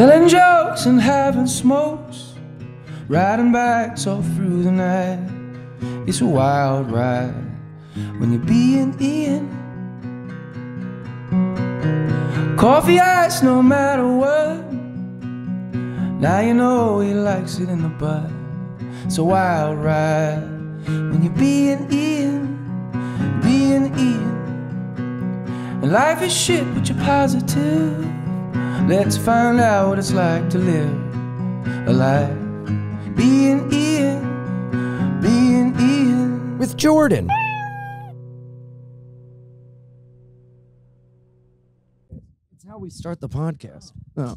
Telling jokes and having smokes, riding bikes all through the night. It's a wild ride when you're being Ian. Coffee ice, no matter what. Now you know he likes it in the butt. It's a wild ride when you're being Ian, being Ian. And life is shit, but you're positive. Let's find out what it's like to live a life. Being Ian, being Ian. with Jordan. It's how we start the podcast. Oh.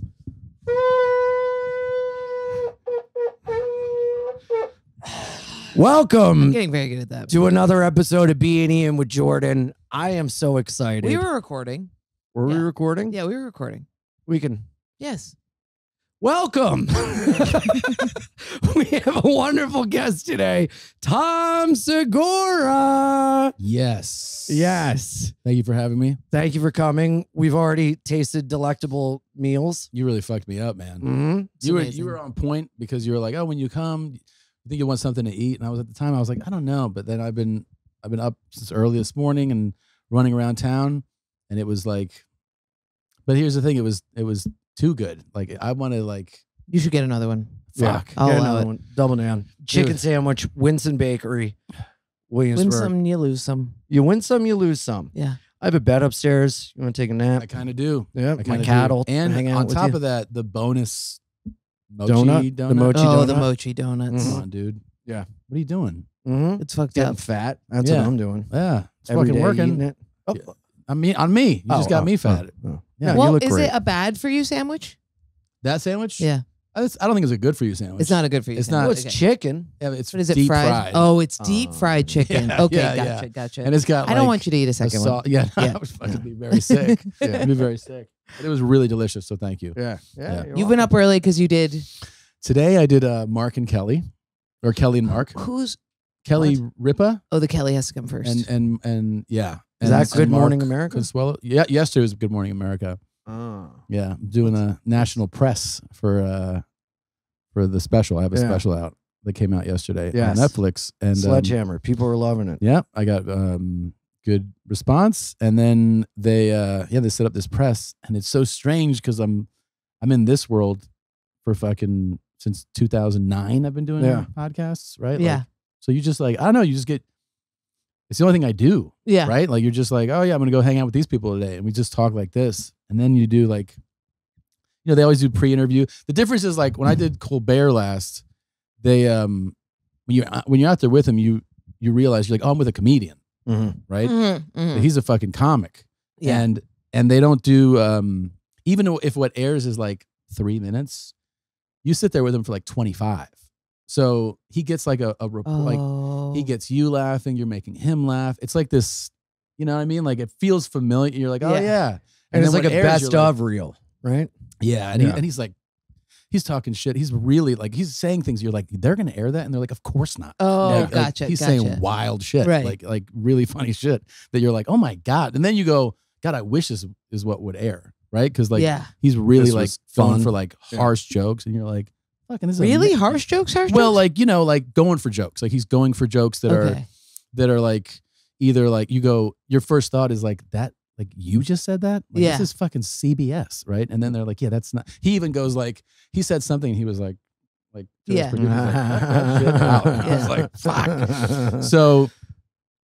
Welcome Getting very good at that. to another episode of Bein' Ian with Jordan. I am so excited. we were recording. Were we yeah. recording? Yeah, we were recording. We can. Yes. Welcome. we have a wonderful guest today, Tom Segura. Yes. Yes. Thank you for having me. Thank you for coming. We've already tasted delectable meals. You really fucked me up, man. Mm-hmm. It's You were you were on point because you were like, oh, when you come, you think you want something to eat, and I was at the time I was like, I don't know, but then I've been I've been up since early this morning and running around town, and it was like, but here's the thing, it was it was too good. Like I want to like You should get another one. fuck. I'll Get allow another it. one. Double down. Chicken Dude. sandwich, Winston Bakery, Williamsburg. Win some, you lose some. You win some, you lose some. Yeah. I have a bed upstairs. You want to take a nap? I kind of do. yeah, I my kinda do. cattle. and hang out on with top you. of that, the bonus mochi Donut? donut. The mochi oh, the donut? mochi donuts. Mhm. Come on, dude. Yeah. What are you doing? mm-hmm. It's fucked getting up. fat. That's Yeah. what I'm doing. Yeah, it's Every fucking day working. it. Oh, Yeah. On me, on me. You just oh, got oh, me oh, fat. oh. Yeah. you well, look is great. it a bad for you sandwich? That sandwich? Yeah. I, don't think it's a good for you sandwich. It's not a good for you. It's sandwich. not- Oh, it's Okay. chicken. Yeah, but it's What is it? deep fried? fried. Oh, it's deep Oh. fried chicken. Yeah, okay, yeah, gotcha, yeah. gotcha. and it's got. I don't want you to eat a a second sau- one. Yeah, Yeah. I would fucking be very sick. Yeah. I'd be very sick. But it was really delicious. So thank you. Yeah. Yeah. you're You've been up early because you did. Today I did uh, Mark and Kelly, or Kelly and Mark. Who's? Kelly Ripa Oh, the Kelly has to come first. and and and yeah. Is that Good Mark Morning America? Consuelo. Yeah, yesterday was Good Morning America. Oh. Yeah, I'm doing a national press for uh for the special. I have a Yeah. special out that came out yesterday Yes. on Netflix. And um, Sledgehammer. People are loving it. Yeah, I got um good response, and then they uh yeah they set up this press, and it's so strange because I'm I'm in this world for fucking since 2009. I've been doing Yeah. podcasts, right? Yeah. Like, so you just like I don't know, you just get. It's the only thing I do, yeah. right? Like you're just like, oh yeah, I'm gonna go hang out with these people today, and we just talk like this, and then you do like, you know, they always do pre-interview. The difference is like when I did Colbert last, they um when you when you're out there with them, you you realize you're like, oh, I'm with a comedian, Mm-hmm. right? Mhm, mhm. He's a fucking comic, Yeah. and and they don't do um even if what airs is like three minutes, you sit there with him for like 25. So he gets like a, a report, like oh. he gets you laughing, you're making him laugh. It's like this, you know what I mean? Like it feels familiar. You're like, oh Yeah. yeah. And, then it's like a airs, best you're like- of reel, right? yeah, and, Yeah. He, and he's like, he's talking shit. He's really like, he's saying things. You're like, they're gonna air that, and they're like, of course not. Oh, Like- like, gotcha. he's gotcha. saying wild shit, Right. like like really funny shit that you're like, oh my god. And then you go, God, I wish this is what would air, right? Because like yeah. he's really This like was going fun. for like Yeah. harsh jokes, and you're like, fucking this is Really ama- harsh jokes. Harsh Well, jokes? like you know, like going for jokes. Like he's going for jokes that are that are like either like you go, your first thought is like that. Like you just said that. Like, Yeah. This is fucking CBS, right? And then they're like, yeah, that's not. He even goes like, he said something. And he was like, like, Yeah. producer, like, "Cut that shit out." And I was like, fuck. So,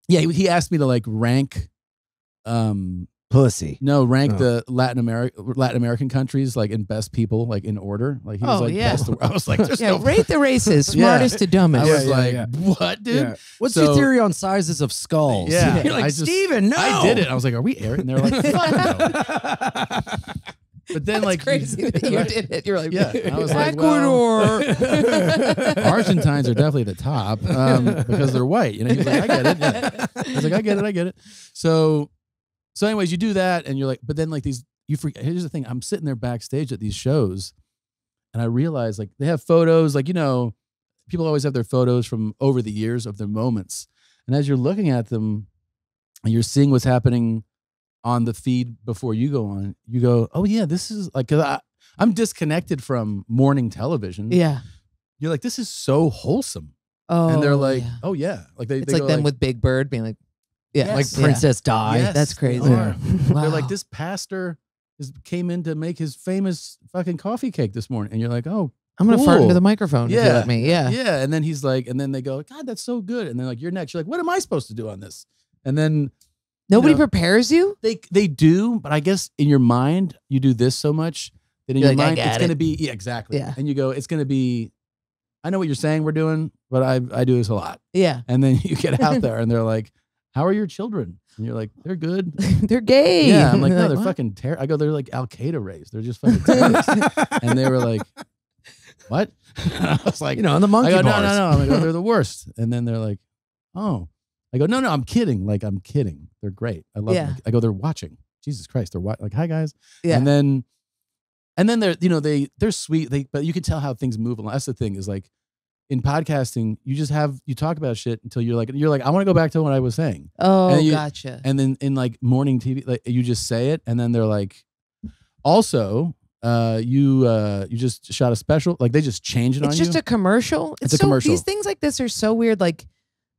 yeah, he- he asked me to like rank, um, Pussy. no, rank Oh. the Latin America Latin American countries like in best people, like in order. Like he was Oh, like, yeah. best. I was like, there's Yeah, no. rate the races, Yeah. smartest to dumbest. Yeah, was yeah, like, yeah. what, dude? Yeah. What's So- your theory on sizes of skulls? Yeah. You're like, I just- Stephen, no. I did it. I was like, are we airing? And they're like, fuck no. But then, That's like, crazy that you right? did it. You're like, Yeah, I was like, well- Ecuador. Argentines are definitely the top um, because they're white. You know, he's like, I get it. Yeah. I was like, I get it, I get it. So, so anyways, you do that, and you're like, but then like these, you forget. Here's the thing: I'm sitting there backstage at these shows, and I realize like they have photos, like you know, people always have their photos from over the years of their moments, and as you're looking at them, and you're seeing what's happening on the feed before you go on, you go, oh yeah, this is like, cause I, I'm disconnected from morning television. Yeah. You're like, this is so wholesome. Oh, and they're oh, like, yeah. oh yeah. Like they, it's they like them with Big Bird being like, yeah, Yes. like yeah. Princess Di. Yes, That's they crazy. are. Wow. They're like, this pastor is, came in to make his famous fucking coffee cake this morning. And you're like, oh, I'm gonna fart into the microphone if you Yeah. let me. Yeah. yeah. And then he's like, and then they go, God, that's so good. And they're like, you're next. You're like, what am I supposed to do on this? And then Nobody know, prepares you. they they do, but I guess in your mind you do this so much that in You're your like, mind it's it. gonna be yeah exactly Yeah. and you go it's gonna be I know what you're saying we're doing but I I do this a lot Yeah. and then you get out there and they're like how are your children and you're like they're good they're gay. yeah I'm like no they're what? fucking ter-. I go they're like Al Qaeda raised they're just fucking terrorists and they were like what and I was like you know, in the monkey I go, no, no, no. I'm like, oh, they're the worst. And then they're like, oh. I go, no, no, I'm kidding. Like, I'm kidding. They're great. I love Yeah. them. I go, they're watching. Jesus Christ. They're wa- like, hi, guys. Yeah. And then, and then they're, you know, they, they're sweet. They, but you can tell how things move along. That's the thing is like, in podcasting, you just have, you talk about shit until you're like, you're like, I want to go back to what I was saying. oh, and you- gotcha. And then in like morning TV, like you just say it. And then they're like, also, uh, you, uh, you just shot a special. Like they just change it on you. It's just you. a commercial. It's a so, commercial. These things like this are so weird. Like,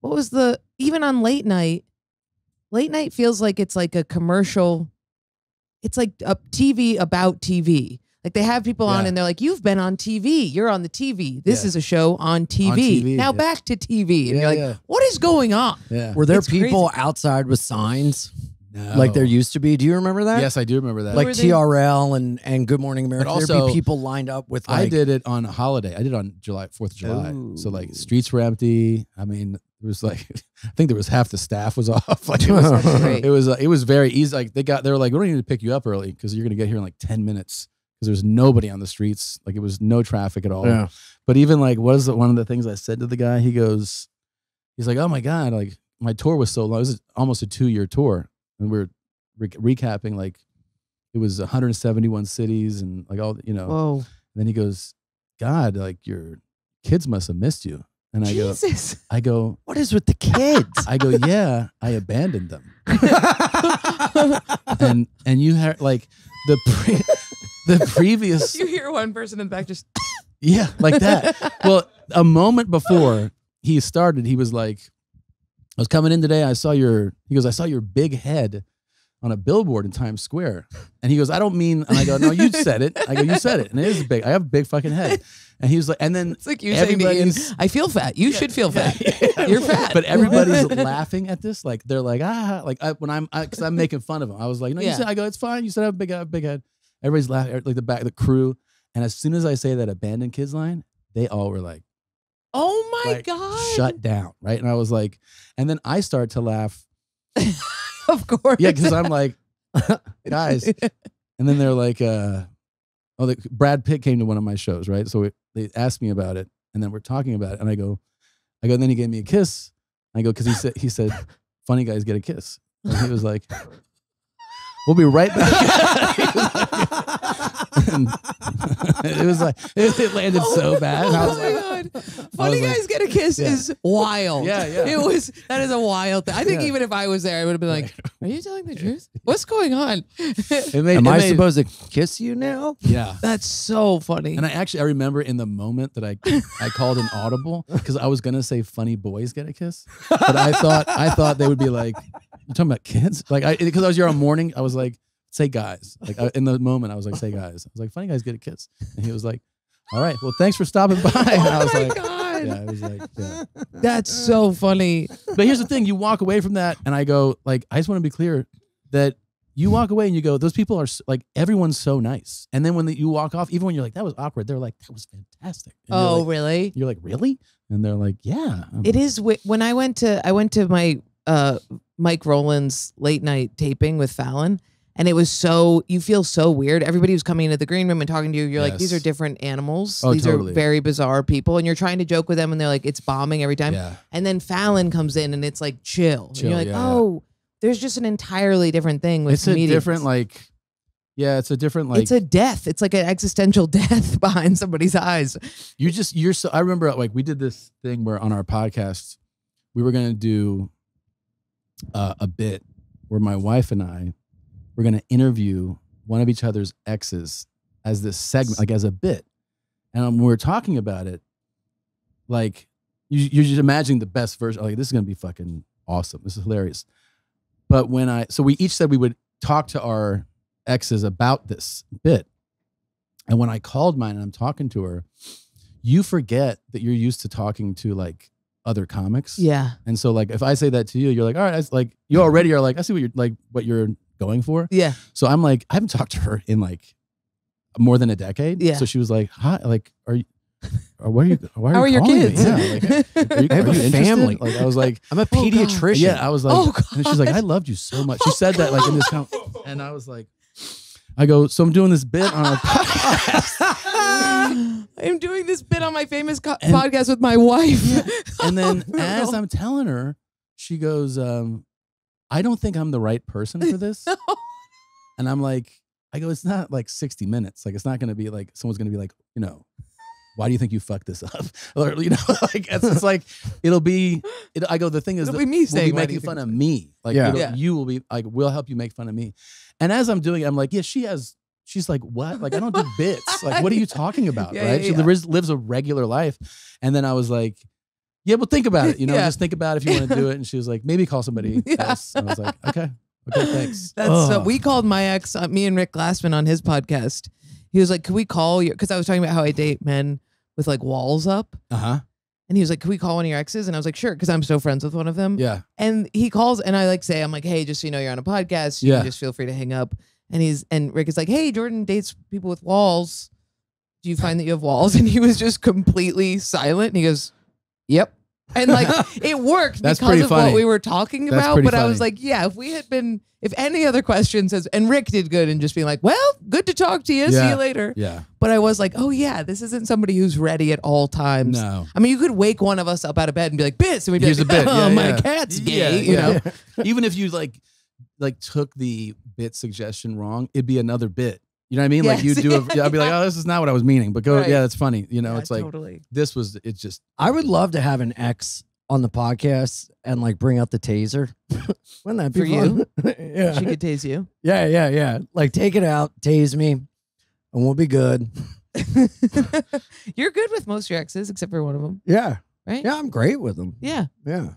what was the even on late night? Late night feels like it's like a commercial. It's like a TV about TV. Like they have people on and they're like, "You've been on TV. You're on the TV. This Yeah. is a show on TV. TV, now yeah. back to TV." And Yeah, you're like, yeah. "What is going on?" yeah. Were there It's people outside with signs No. like there used to be? Do you remember that? Yes, I do remember that. Like TRL and, and Good Morning America. But There'd also, be people lined up with I did it on a holiday. I did it on July Fourth of July. So like streets were empty. I mean, it was like I think there was half the staff was off. Like it was, That's it was uh, it was very easy. Like they got they were like we don't need to pick you up early because you're gonna get here in like ten minutes because there's nobody on the streets. Like it was no traffic at all. Yeah. But even like what is the, one of the things I said to the guy? He goes, he's like, oh my god, like my tour was so long. It was almost a two year tour, and we are re- recapping like it was 171 cities and like all you know. Whoa, And then he goes, God, like your kids must have missed you. And I go, I go, What is with the kids? I go, yeah, I abandoned them. And and you had like the pre- the previous you hear one person in the back just yeah, like that. Well, a moment before he started, he was like, I was coming in today. I saw your, he goes, I saw your big head on a billboard in Times Square. And he goes, I don't mean, and I go, no, you said it. I go, you said it. And it is big. I have a big fucking head. And he was like, and then It's like you saying Everybody's- I feel fat. You should feel fat. You're fat. But everybody's laughing at this. Like they're like, ah, like I, when I'm, because I'm making fun of him. I was like, no, you Yeah. said, I go, it's fine. You said I have a big, I have a big head. Everybody's laughing, like the back, the crew. And as soon as I say that abandoned kids line, they all were like, oh my like, god! shut down, right? And I was like, and then I start to laugh, Of course. yeah, because I'm like, guys, and then they're like, uh, oh, the, Brad Pitt came to one of my shows, right? So it, they asked me about it, and then we're talking about it, and I go, I go, and then he gave me a kiss. I go because he said he said, funny guys get a kiss, and he was like. We'll be right back. It was like it, it landed so bad. I Oh my like, god! Funny like- guys get a kiss Yeah. is wild. Yeah, yeah. It was that is a wild thing. I think Yeah. even if I was there, I would have been like, "Are you telling the truth? What's going on?" made, Am I made- supposed to kiss you now? Yeah. That's so funny. And I actually I remember in the moment that I I called an audible because I was gonna say funny boys get a kiss, but I thought I thought they would be like, you talking about kids? Like I because I was here on morning, I was like, say guys. Like I, in the moment, I was like, say guys. I was like, funny guys get a kiss, and he was like, all right, well thanks for stopping by. And I oh was my like, god! yeah, it was like, yeah. That's so funny. But here's the thing: you walk away from that, and I go, like, I just want to be clear that. You walk away and you go, those people are like, everyone's so nice. And then when the, you walk off, even when you're like, that was awkward, they're like, that was fantastic. And you're Oh, like, really? you're like, really? And they're like, yeah. I'm It like, is wi- when I went to I went to my uh Mike Rowland's late night taping with Fallon and it was so you feel so weird. Everybody was coming into the green room and talking to you. You're like, these are different animals. Oh, these totally. are very bizarre people. And you're trying to joke with them and they're like, it's bombing every time. Yeah. And then Fallon comes in and it's like chill. and Chill, you're like, yeah, yeah. oh, there's just an entirely different thing with It's a comedians. different, like, yeah, it's a different, like, it's a death. It's like an existential death behind somebody's eyes. you just, you're so, I remember, like, we did this thing where on our podcast, we were going to do uh, a bit where my wife and I were going to interview one of each other's exes as this segment, like as a bit. And when we were talking about it, like you, you're just imagining the best version. Like this is gonna be fucking awesome. This is hilarious. But when I so we each said we would talk to our exes about this bit. And when I called mine and I'm talking to her, you forget that you're used to talking to like other comics. Yeah. And so like if I say that to you, you're like, all right, I, like you already are like, I see what you're like what you're going for. Yeah. So I'm like, I haven't talked to her in like more than a decade. Yeah. So she was like, hi, like, are you or why are you why are, How are you your calling me? kids? Yeah, like, are you, I have a family. Like I was like, I'm a Oh, pediatrician. yeah, I was like, Oh, and she's like, I loved you so much. She said that like in this con- and I was like, I go, so I'm doing this bit on a podcast. I'm doing this bit on my famous co- And- podcast with my wife. And then Oh, as no. I'm telling her, she goes, um, I don't think I'm the right person for this. And I'm like, I go, it's not like 60 minutes. Like, it's not going to be like, someone's going to be like, you know, why do you think you fucked this up? Or, you know, like, it's just like, it'll be, it, I go, the thing is, It'll be me we'll saying, be "Why do you making fun of me. Like, Yeah. Yeah. you will be like, we'll help you make fun of me. And as I'm doing it, I'm like, yeah, she has, she's like, what? Like, I don't do bits. Like, what are you talking about? Yeah, right? yeah, she yeah. lives, a regular life. And then I was like, yeah, well, think about it. You know, just think about it if you want to do it. And she was like, maybe call somebody else. And I was like, okay, okay, thanks. That's uh, we called my ex, uh, me and Rick Glassman on his podcast. He was like, "Could we call you?" Because I was talking about how I date men with like walls up, Uh huh. and he was like, "Could we call one of your exes?" And I was like, "Sure," because I'm so friends with one of them. Yeah. And he calls, and I like say, "I'm like, hey, just so you know, you're on a podcast. You Yeah. can just feel free to hang up." And he's and Rick is like, "Hey, Jordan dates people with walls. Do you find that you have walls?" And he was just completely silent, and he goes, "Yep." And like it worked That's because of funny. what we were talking That's about. But I was like, yeah, if we had been, if any other questions and Rick did good and just being like, well, good to talk to you. See you later. Yeah. But I was like, oh yeah, this isn't somebody who's ready at all times. No. I mean, you could wake one of us up out of bed and be like, bits, and we'd be Here's like, a bit. oh, Yeah, my yeah. cat's Yeah, gay, you yeah. know? Even if you like, like took the bit suggestion wrong, it'd be another bit. You know what I mean? Like you Yes. do. A, I'd be like, oh, this is not what I was meaning. But go, Right. yeah, that's funny. You know, Yeah, it's like totally. this was. It's just I would love to have an ex on the podcast and like bring out the taser. Wouldn't that be For fun? you? yeah. She could tase you. yeah, yeah, yeah. Like take it out, tase me, and we'll be good. You're good with most of your exes, except for one of them, Yeah. right? Yeah, I'm great with them. Yeah. Yeah.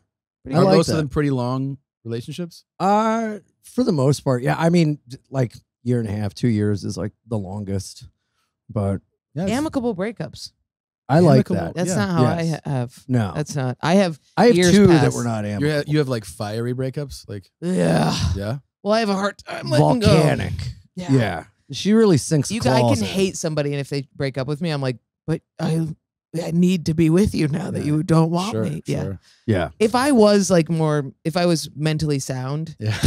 Pretty are good. like most that. of them pretty long relationships. Uh for the most part, yeah. I mean, like year and a half, two years is like the longest. But Yeah. Amicable breakups. I like Amicable. that. That's Yeah. not how I Yes. ha- have. No. That's not. I have. I have years two that were not you amicable. you have like fiery breakups. Like Yeah. yeah. Well, I have a hard time letting go. Volcanic. Yeah. Yeah. She really sinks You, I claws can hate somebody, and if they break up with me, I'm like, but I, I need to be with you now that you don't want Sure. me. Yeah. Sure. Yeah. If I was like more, if I was mentally sound, Yeah.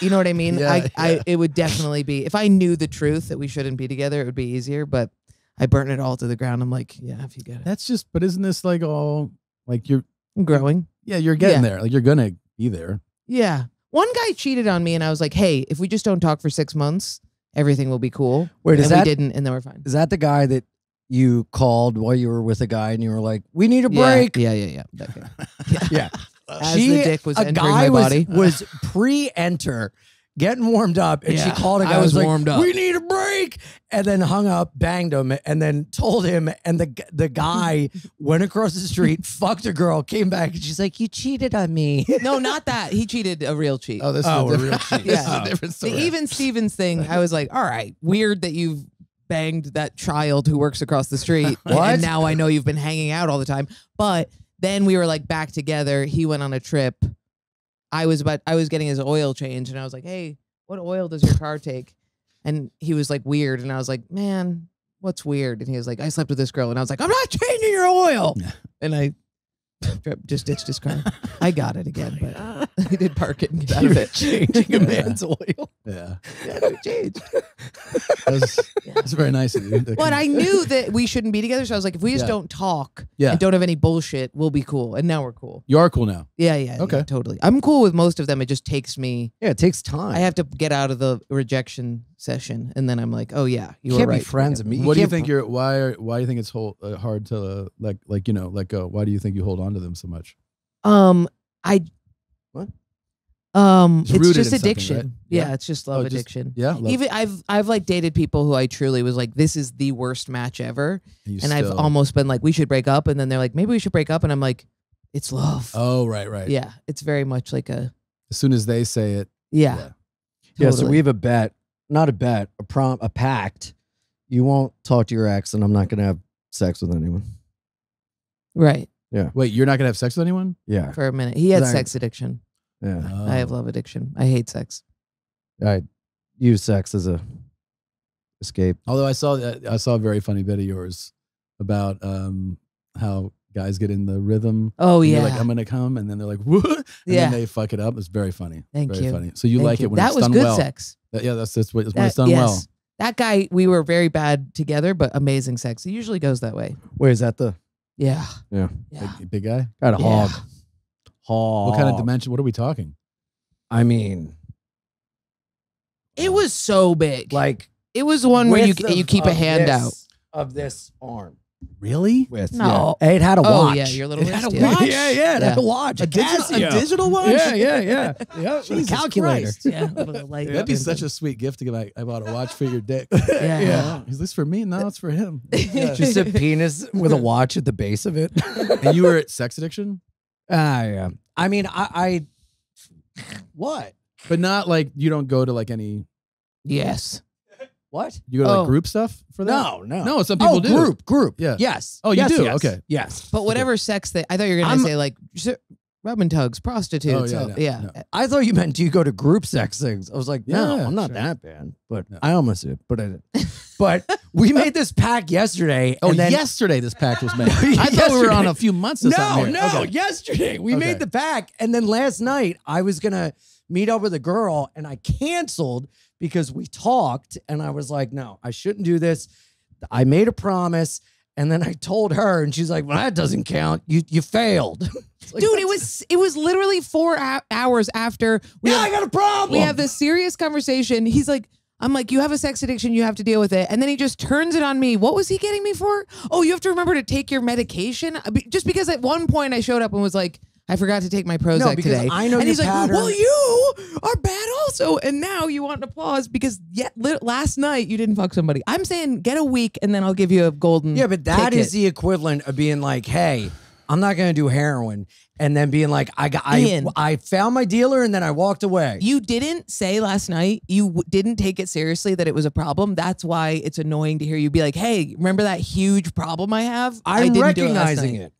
you know what I mean. Yeah, I, I, it would definitely be. If I knew the truth that we shouldn't be together, it would be easier. But I burn it all to the ground. I'm like, yeah, if you get it, That's just. But isn't this like all like you're? I'm growing. Yeah, you're getting Yeah. there. Like you're gonna be there. Yeah. One guy cheated on me, and I was like, hey, if we just don't talk for six months, everything will be cool. Wait, is and that we didn't, and then we're fine. is that the guy that you called while you were with a guy and you were like, "We need a break." Yeah, yeah, yeah. That guy. Yeah. As She- the dick was a entering guy my was, body. was pre-enter, getting warmed up, and she called a I guy. was like, warmed up. We need a break, and then hung up, banged him, and then told him. And the the guy went across the street, fucked a girl, came back, and she's like, "You cheated on me." no, not that. He cheated a real cheat. Oh, this Oh, is a oh, a different. real cheat. This is Yeah. a different the even Stevens thing, I was like, all right, weird that you've banged that child who works across the street. What? And now I know you've been hanging out all the time. But then we were like back together. He went on a trip. I was about I was getting his oil change and I was like, hey, what oil does your car take? And he was like weird. And I was like, man, what's weird? And he was like, I slept with this girl. And I was like, I'm not changing your oil. Yeah. And I just ditched his car. I got it again, but I did park it and get out of it. changing a Yeah. man's oil. yeah, Yeah, we changed. that's, that's very nice of you. But I knew that we shouldn't be together, so I was like, if we just Yeah. don't talk Yeah. and don't have any bullshit, we'll be cool. And now we're cool. you are cool now. Yeah, yeah. Okay. yeah, totally. I'm cool with most of them. It just takes me. Yeah, it takes time. I have to get out of the rejection session, and then I'm like, oh yeah, you You were can't right. be friends with me. what do you think you're? Why? Are, why do you think it's hold, uh, hard to uh, like like you know let go? Why do you think you hold on to them so much? Um, I. What? Um, It's it's, just addiction. right? Yeah. Yeah. it's just love Oh, just- addiction. Yeah. love- Even I've I've like dated people who I truly was like, this is the worst match ever, you and I've almost been like, we should break up, and then they're like, maybe we should break up, and I'm like, it's love. Oh, right, right. Yeah, it's very much like a As soon as they say it, yeah. Yeah. Yeah, so we have a bet, not a bet, a prom, a pact. You won't talk to your ex, and I'm not going to have sex with anyone. right Yeah. wait, you're not gonna have sex with anyone? Yeah, for a minute. He had Right. sex addiction. yeah. I have Oh. love addiction. I hate sex. I use sex as a escape. Although I saw that I saw a very funny bit of yours about um how guys get in the rhythm. Oh and yeah, You're like, I'm gonna come, and then they're like, what? And Yeah. then they fuck it up. It's very funny. Thank very you. funny. So you Thank like you. it when it's done well. that it's was done good well. sex. That- yeah, that's that's what when That- it's done yes. well. That guy, we were very bad together, but amazing sex. It usually goes that way. Wait, is that the Yeah. Yeah. Yeah. Big, big guy. got a Yeah. hog? Hog. What kind of dimension? What are we talking? I mean, It was so big. like it was one where you width you keep a hand this- out. of this arm. Really? With No. yeah. it had a Oh, watch. yeah, your little it had a yeah. watch. Yeah, yeah, it had Yeah. a watch. A, Casio. digital watch? Yeah, yeah, yeah. yeah, with a Jesus calculator. Christ. Yeah. a little light That'd be pin such a sweet gift to give. I, I bought a watch for your dick. Yeah. Yeah. Is this for me? No, it's for him. Yeah. Just a penis with a watch at the base of it. and you were at sex addiction, Ah, yeah. I mean, I, I what? but not like you don't go to like any. Yes. What? You go to like Oh. group stuff for that. No, no. No, some people oh, do. group, group. Yeah. Yes. Oh, you Yes, do? yes, Okay. Yes. But whatever sex that I thought you were gonna I'm- say like s- rub and tugs, prostitutes. Oh, yeah, oh, no, yeah. no. I thought you meant do you go to group sex things? I was like, no, Yeah, I'm not sure. that bad. But No. I almost did, but I didn't. but we made this pack yesterday. Oh, and then, yesterday this pack was made. I thought we were on Yesterday. a few months of No, something. no, here. Okay. yesterday we Okay. made the pack, and then last night I was gonna meet up with a girl, and I canceled because we talked, and I was like, no, I shouldn't do this. I made a promise, and then I told her, and she's like, well, that doesn't count. You you failed, like, Dude, it was it was literally four hou- hours after we Yeah, have, I got a problem. we have this serious conversation. He's like, I'm like, you have a sex addiction, you have to deal with it. And then he just turns it on me. What was he getting me for? Oh, you have to remember to take your medication. Just because at one point I showed up and was like, I forgot to take my Prozac No, because today. I know and he's like, pattern. well, you are bad also. And now you want an applause because yet last night you didn't fuck somebody. I'm saying get a week and then I'll give you a golden. Yeah, but that is ticket. the equivalent of being like, "Hey, I'm not going to do heroin," and then being like, "I got, I, Ian. I found my dealer, and then I walked away." You didn't say last night you w- didn't take it seriously that it was a problem. That's why it's annoying to hear you be like, "Hey, remember that huge problem I have? I I'm it last recognizing night." it.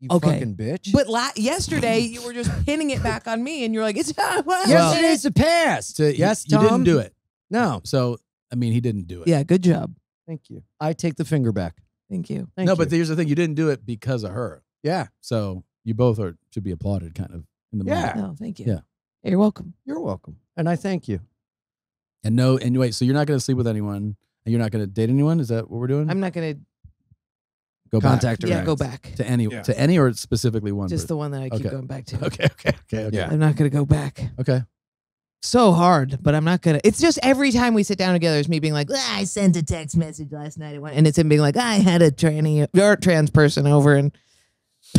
You Okay. fucking bitch. But la- yesterday you were just pinning it back on me, and you're like, "It's well, yesterday's the past. So you- yes, you, Tom. didn't do it. No, So I mean, he didn't do it. yeah, good job, thank you. I take the finger back. thank you." Thank no, you. but here's the thing: you didn't do it because of her. yeah, So you both are should be applauded, kind of in the Yeah. moment. No, thank you. Yeah. you're welcome. you're welcome, and I thank you. And no, and wait, so you're not going to sleep with anyone, and you're not going to date anyone? Is that what we're doing? I'm not gonna Go Contact her. yeah go back. back to any Yeah. to any or specifically one. Just the one that I keep Okay. going back to. okay, okay, okay, okay, Yeah. I'm not gonna go back. okay. so hard, but I'm not gonna. It's just every time we sit down together, it's me being like, "Ah, I sent a text message last night, and it's him being like, I had a tranny or trans person over, and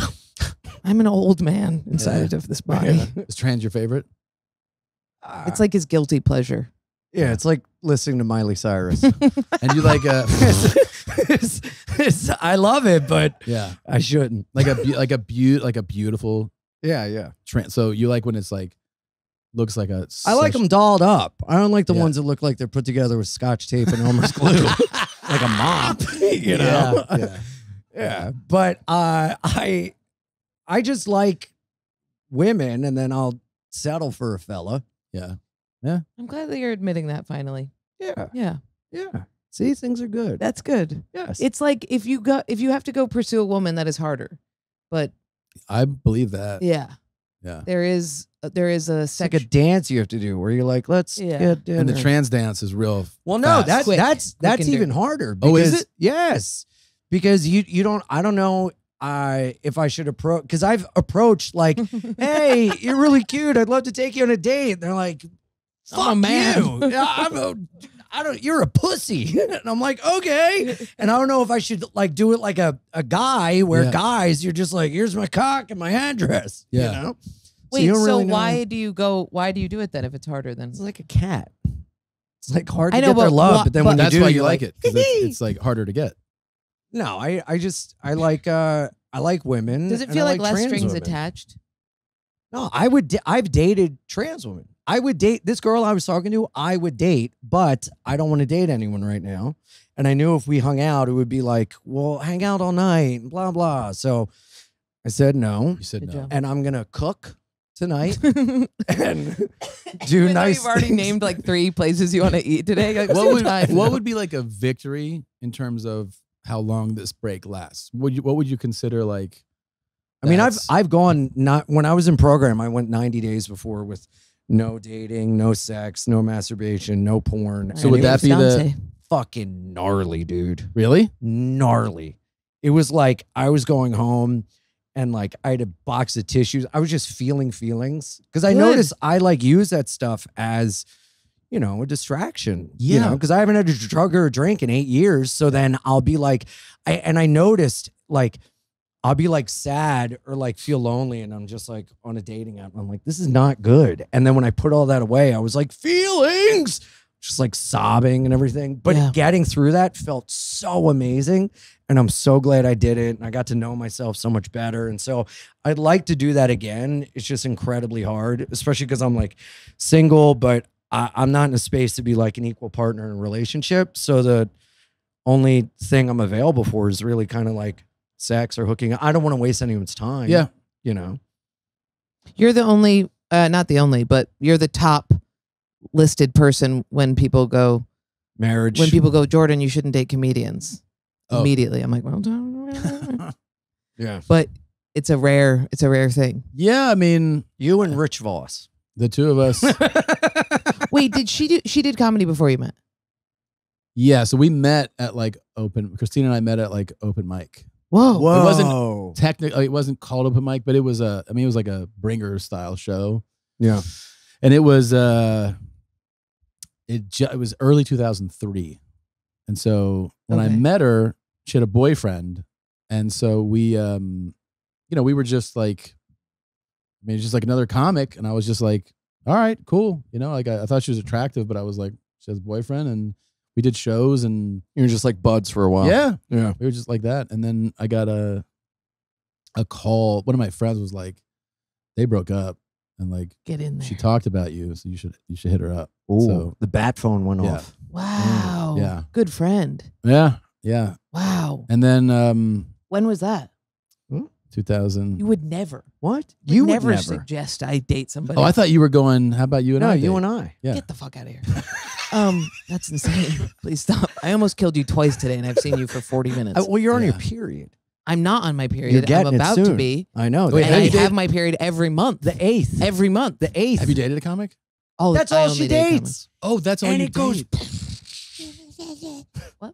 I'm an old man inside of this body. Is trans your favorite? It's like his guilty pleasure. Yeah, it's like listening to Miley Cyrus. And you like uh It's- it's- I love it, but yeah, I shouldn't. like a like a beau- like a beautiful Yeah, yeah. trans. So you like when it's like looks like a. I like them dolled up. I don't like the Yeah. ones that look like they're put together with scotch tape and Elmer's glue, like a mop. You know. Yeah, yeah. Yeah, but uh, I I just like women, and then I'll settle for a fella. yeah. I'm glad that you're admitting that finally. Yeah, Yeah, yeah. See, things are good. that's good. yes, It's like if you go, if you have to go pursue a woman, that is harder. But I believe that. yeah, Yeah. there is uh, there is a it's like a dance you have to do where you're like, let's Yeah. get dinner. And the trans dance is real. well, no, fast. that's Quick. that's Quick that's even dirty. harder. Oh, is it? Yes, because you you don't. I don't know. I if I should approach because I've approached like, hey, you're really cute. I'd love to take you on a date. And they're like, fuck I'm a man. you. I'm a, I don't, you're a pussy. and I'm like, okay. And I don't know if I should like do it like a a guy where Yeah. guys you're just like, here's my cock and my address. Yeah. You know. Wait, you so, don't really know. why do you go? Why do you do it then if it's harder than? It's like a cat. It's like hard to I know, get their but love, wha- but then but- when you That's do, why you're you like it. 'cause it's, it's like harder to get. No, I I just I like uh I like women. Does it and feel I like, less trans strings women. attached? No, I would. da- I've dated trans women. I would date this girl I was talking to. I would date, but I don't want to date anyone right now. And I knew if we hung out, it would be like, well, hang out all night, and blah blah. So I said no, You said Good no. job. and I'm gonna cook tonight do and do nice. You've already things. named like three places you want to eat today. Like, What would time? what would be like a victory in terms of how long this break lasts? Would you what would you consider like? I mean, I've I've gone not when I was in program. I went 90 days before with no dating, no sex, no masturbation, no porn. So and would that was be the- fucking gnarly, dude? really? gnarly. It was like I was going home and like I had a box of tissues. I was just feeling feelings because I Good. noticed I like use that stuff as, you know, a distraction. You Yeah. know, because I haven't had a drug or a drink in eight years. So then I'll be like, I and I noticed like I'll be like sad or like feel lonely and I'm just like on a dating app. I'm like, this is not good. And then when I put all that away, I was like, feelings, just like sobbing and everything. But Yeah. getting through that felt so amazing. And I'm so glad I did it. And I got to know myself so much better. And so I'd like to do that again. It's just incredibly hard, especially because I'm like single, but I, I'm not in a space to be like an equal partner in a relationship. So the only thing I'm available for is really kind of like sex or hooking. I don't want to waste anyone's time. Yeah. You know, You're the only, uh, not the only, but you're the top listed person when people go marriage. when people go Jordan. You shouldn't date comedians. Oh. Immediately, I'm like, well, yeah. but it's a rare, it's a rare thing. Yeah, I mean, You and Rich Voss. the two of us. Wait, did she do? She did comedy before you met. yeah, so we met at like open. Christina and I met at like open mic. Whoa. Whoa. It wasn't- Whoa. Technically, it wasn't called open mic, but it was a. I mean, it was like a bringer style show. Yeah. and it was uh it ju- it was early 2003 and so when i met her she had a boyfriend and so we um you know we were just like i mean just like another comic and i was just like all right cool you know like i, I thought she was attractive but i was like she has a boyfriend and we did shows and You were just like buds for a while. yeah Yeah. we were just like that and then i got a a call one of my friends was like they broke up and like Get in there. she talked about you, so you should you should hit her up. Ooh, So- the bat phone went Yeah. off. wow. Yeah. Good friend. Yeah, yeah. Wow. And then um When was that? 2000. You would never. What? would You would never, never. suggest I date somebody. oh, I thought you were going. How about you and no, I? you date? and I. yeah. Get the fuck out of here. um, that's insane. Please stop. I almost killed you twice today, and I've seen you for forty minutes. Uh, well, you're on your period. I'm not on my period. You're I'm getting it about to soon. be, I know. Wait, and the, I you eighth, have my period every month. the eighth. every month. the eighth. Have you dated a comic? Oh, That's I all only she date dates. Oh, that's all And you it goes date.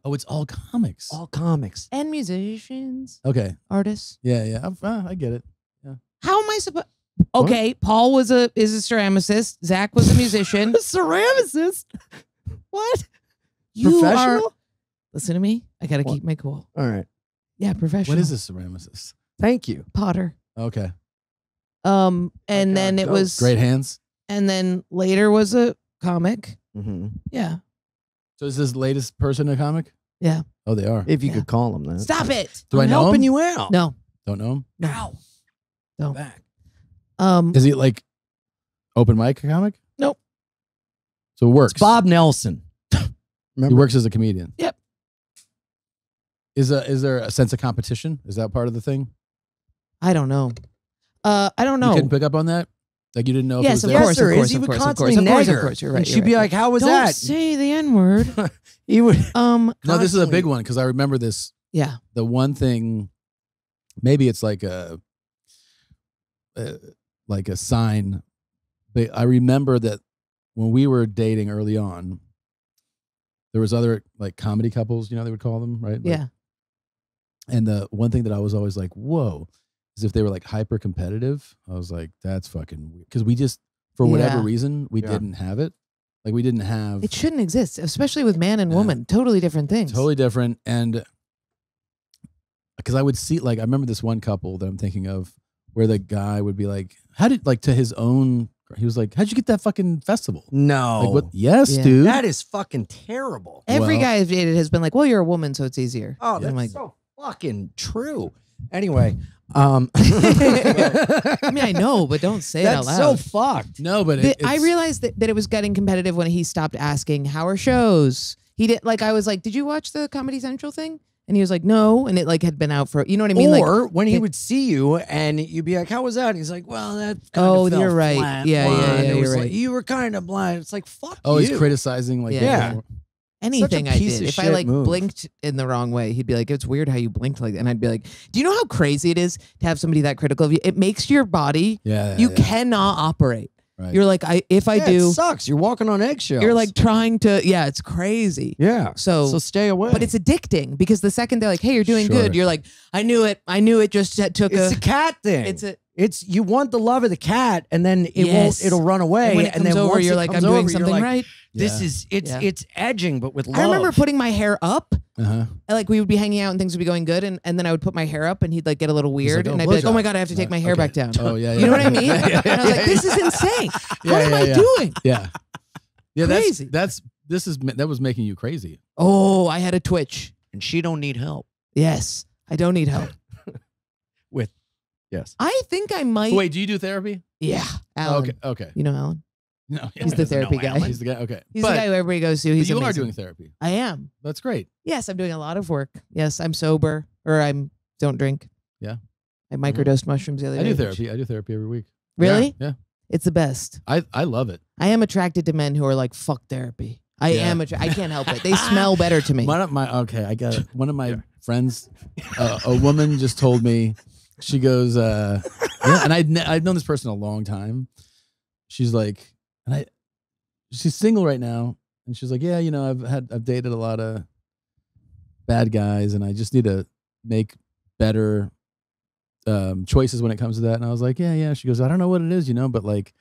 Oh, it's all comics. all comics. And musicians, Okay. artists. Yeah, yeah. I'm- uh, I get it. How am I supposed? Okay, Paul was a is a ceramicist. Zach was a musician. A ceramicist. What? you are. Professional? Listen to me. I gotta What? keep my cool. All right. Yeah, professional. What is a ceramicist? Thank you. Potter. Okay. Um, and God, then it dope. was Great hands. and then later was a comic. hmm Yeah. So is this latest person a comic? Yeah. Oh, they are. If you Yeah. could call them that. Stop it. Do I I'm know helping him? you out. No. Don't know him. No. No. Back. Um. Is he like open mic comic? Nope. So it works. It's Bob Nelson. He works as a comedian. Yep. Is a is there a sense of competition? Is that part of the thing? I don't know. Uh. I don't know. You know. couldn't pick up on that. Like you didn't know. Yes, if of it was yes, course, there of course, is. He of would course, of course, of course, of course, you're right, And she'd be right. like, "How was don't that?" say the n word. he would. um. No, this is a big one because I remember this. Yeah. The one thing, maybe it's like a, uh, like a sign, but I remember that when we were dating early on, there was other like comedy couples. You know, they would call them right. Like, Yeah. And the one thing that I was always like, whoa, is if they were like hyper competitive. I was like, that's fucking weird. Because we just, for whatever Yeah. reason, we Yeah. didn't have it. Like we didn't have It shouldn't exist, especially with man and Yeah. woman. Totally different things. totally different. And because I would see, like, I remember this one couple that I'm thinking of where the guy would be like, "How did like to his own?" He was like, "How'd you get that fucking festival?" No. Like what? Yes, Yeah. dude. That is fucking terrible. Every Well- guy I've dated has been like, "Well, you're a woman, so it's easier." Oh, And that's I'm like, so fucking true. Anyway, um I mean, I know, but don't say that's it out so loud. fucked. no, but it, I it's- realized that, that it was getting competitive when he stopped asking how are shows. He did like I was like, "Did you watch the Comedy Central thing?" And he was like, "No," and it like had been out for you know what I mean? like, or when he it- would see you and you'd be like, "How was that?" And he's like, "Well, that." kinda Oh, you're right. flat Yeah, yeah, line. yeah, you're was like, you were kind of blind. It's like fuck oh, you. he's criticizing like Yeah. Yeah. anything I did. If I like move. blinked in the wrong way, he'd be like, "It's weird how you blinked like that." And I'd be like, "Do you know how crazy it is to have somebody that critical of you? It makes your body Yeah, yeah, you yeah, cannot operate. Right. You're like, I if I Yeah, do, it sucks. You're walking on eggshells. you're like trying to. Yeah, it's crazy. yeah. So, So stay away. but it's addicting because the second they're like, "Hey, you're doing Sure. good," you're like, "I knew it. I knew it." Just took it's a. a cat thing. It's a. It's you want the love of the cat, and then it Yes. won't. It'll run away, And comes then over, you're like, "I'm doing over, something like, right." This Yeah. is it's Yeah. it's edging, but with love. I remember putting my hair up. Uh-huh. and, Like we would be hanging out and things would be going good, and, and then I would put my hair up, and he'd like get a little weird, like, and "Oh, I'd be like, "Oh my god, I have to take my hair okay. back down." Oh yeah, yeah. You know what I mean? yeah, yeah, And I was like, "This is insane. Yeah, what am yeah, I doing?" Yeah. Yeah, Crazy. that's that's this is that was making you crazy. Oh, I had a twitch. and she don't need help. Yes, I don't need help. With yes, I think I might. Wait, do you do therapy? Yeah, Alan. Okay, okay. You know Alan. No, He's the therapy guy. He's the guy. Okay, He's but, the guy who everybody goes to. but He's you are doing therapy. I am. That's great. Yes, I'm doing a lot of work. Yes, I'm sober, or I'm don't drink. Yeah. I microdosed mushrooms the other I day. do therapy. I do therapy every week. Really? Yeah. It's the best. I I love it. I am attracted to men who are like fuck therapy. I Yeah. am. Attra- I can't help it. They smell better to me. One of my okay, I got it. One of my friends, uh, a woman just told me. She goes, uh, yeah, and I'd ne- I've known this person a long time. She's like, and I, she's single right now, and she's like, yeah, you know, I've had I've dated a lot of bad guys, and I just need to make better um, choices when it comes to that. And I was like, yeah, yeah. She goes, I don't know what it is, you know, but like,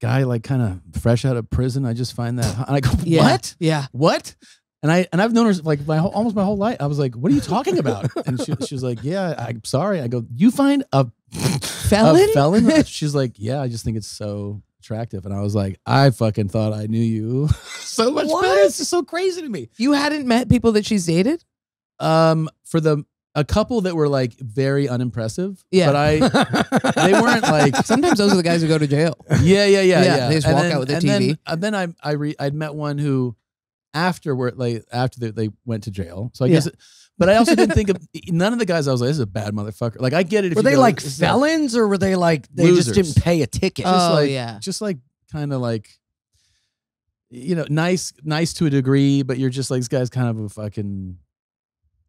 guy like kind of fresh out of prison, I just find that. And I go, Yeah. what? Yeah. what? And I and I've known her like my whole, almost my whole life. I was like, "What are you talking about?" And she, she was like, "Yeah, I'm sorry." I go, "You find a Felon? A felon?" She's like, "Yeah, I just think it's so attractive." And I was like, "I fucking thought I knew you so much What? better. It's just so crazy to me." You hadn't met people that she's dated? Um, for the a couple that were like very unimpressive. Yeah. but I they weren't like Sometimes those are the guys who go to jail. yeah, yeah, yeah, Yeah, yeah. they just And walk then- out with a and TV. Then, and then I I re, I'd met one who after where like after they, they went to jail. So I Yeah. guess, it, but I also didn't think of none of the guys. I was like, this is a bad motherfucker. Like I get it. If were they go, like this is a- felons or were they like they just didn't pay a ticket? Oh, like- yeah. just like kind of like you know nice nice to a degree, but you're just like this guy's kind of a fucking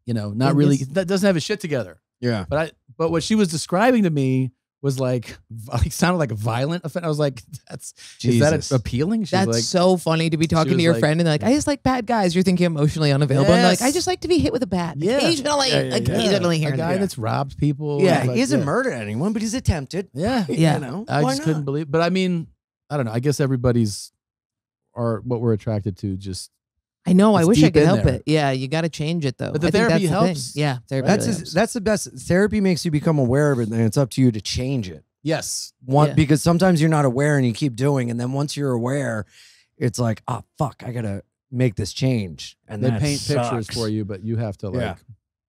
you know not And really that doesn't have his shit together. yeah. But I but what she was describing to me was like like sounded like a violent offense. I was like, that's is that appealing? She's That's like, so funny to be talking to your like- friend and like, I just like bad guys. You're thinking emotionally unavailable. And they're like, I just like to be hit with a bat. Yeah. Occasionally. Yeah, yeah, yeah. occasionally a here and guy there. that's robbed people. Yeah, like, he hasn't yeah. murdered anyone, but he's attempted. Yeah, Yeah. You know, I Why just not? couldn't believe. But I mean, I don't know. I guess everybody's are what we're attracted to. Just I know. I wish I could help there. it. Yeah, you got to change it though. But the I think therapy that's the helps. Yeah, therapy That's really his, helps. that's the best. Therapy makes you become aware of it, and it's up to you to change it. yes, One Yeah. because sometimes you're not aware and you keep doing, and then once you're aware, it's like, oh fuck, I gotta make this change. And they that paint pictures for you, but you have to like Yeah.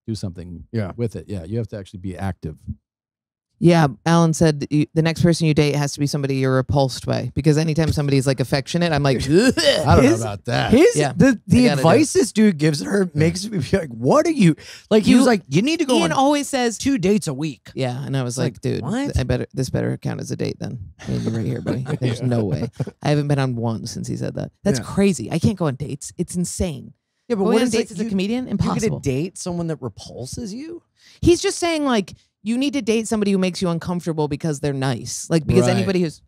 do something. Yeah. with it. Yeah, you have to actually be active. Yeah, Alan said you, the next person you date has to be somebody you're repulsed by because anytime somebody's like affectionate, I'm like, I don't His- know about that. His Yeah. the the gotta do advice this dude gives her makes me be like, what are you like? He You- was like, you need to go Ian on always says, two dates a week. yeah, and I was like, like, dude, what? I better this better count as a date then. Me and right here, buddy. There's no way. I haven't been on one since he said that. That's Yeah. crazy. I can't go on dates. It's insane. Yeah, but Going what on is dates it? as a You, comedian? you're gonna date someone that repulses you? He's just saying like you need to date somebody who makes you uncomfortable because they're nice. Like because Right. anybody who's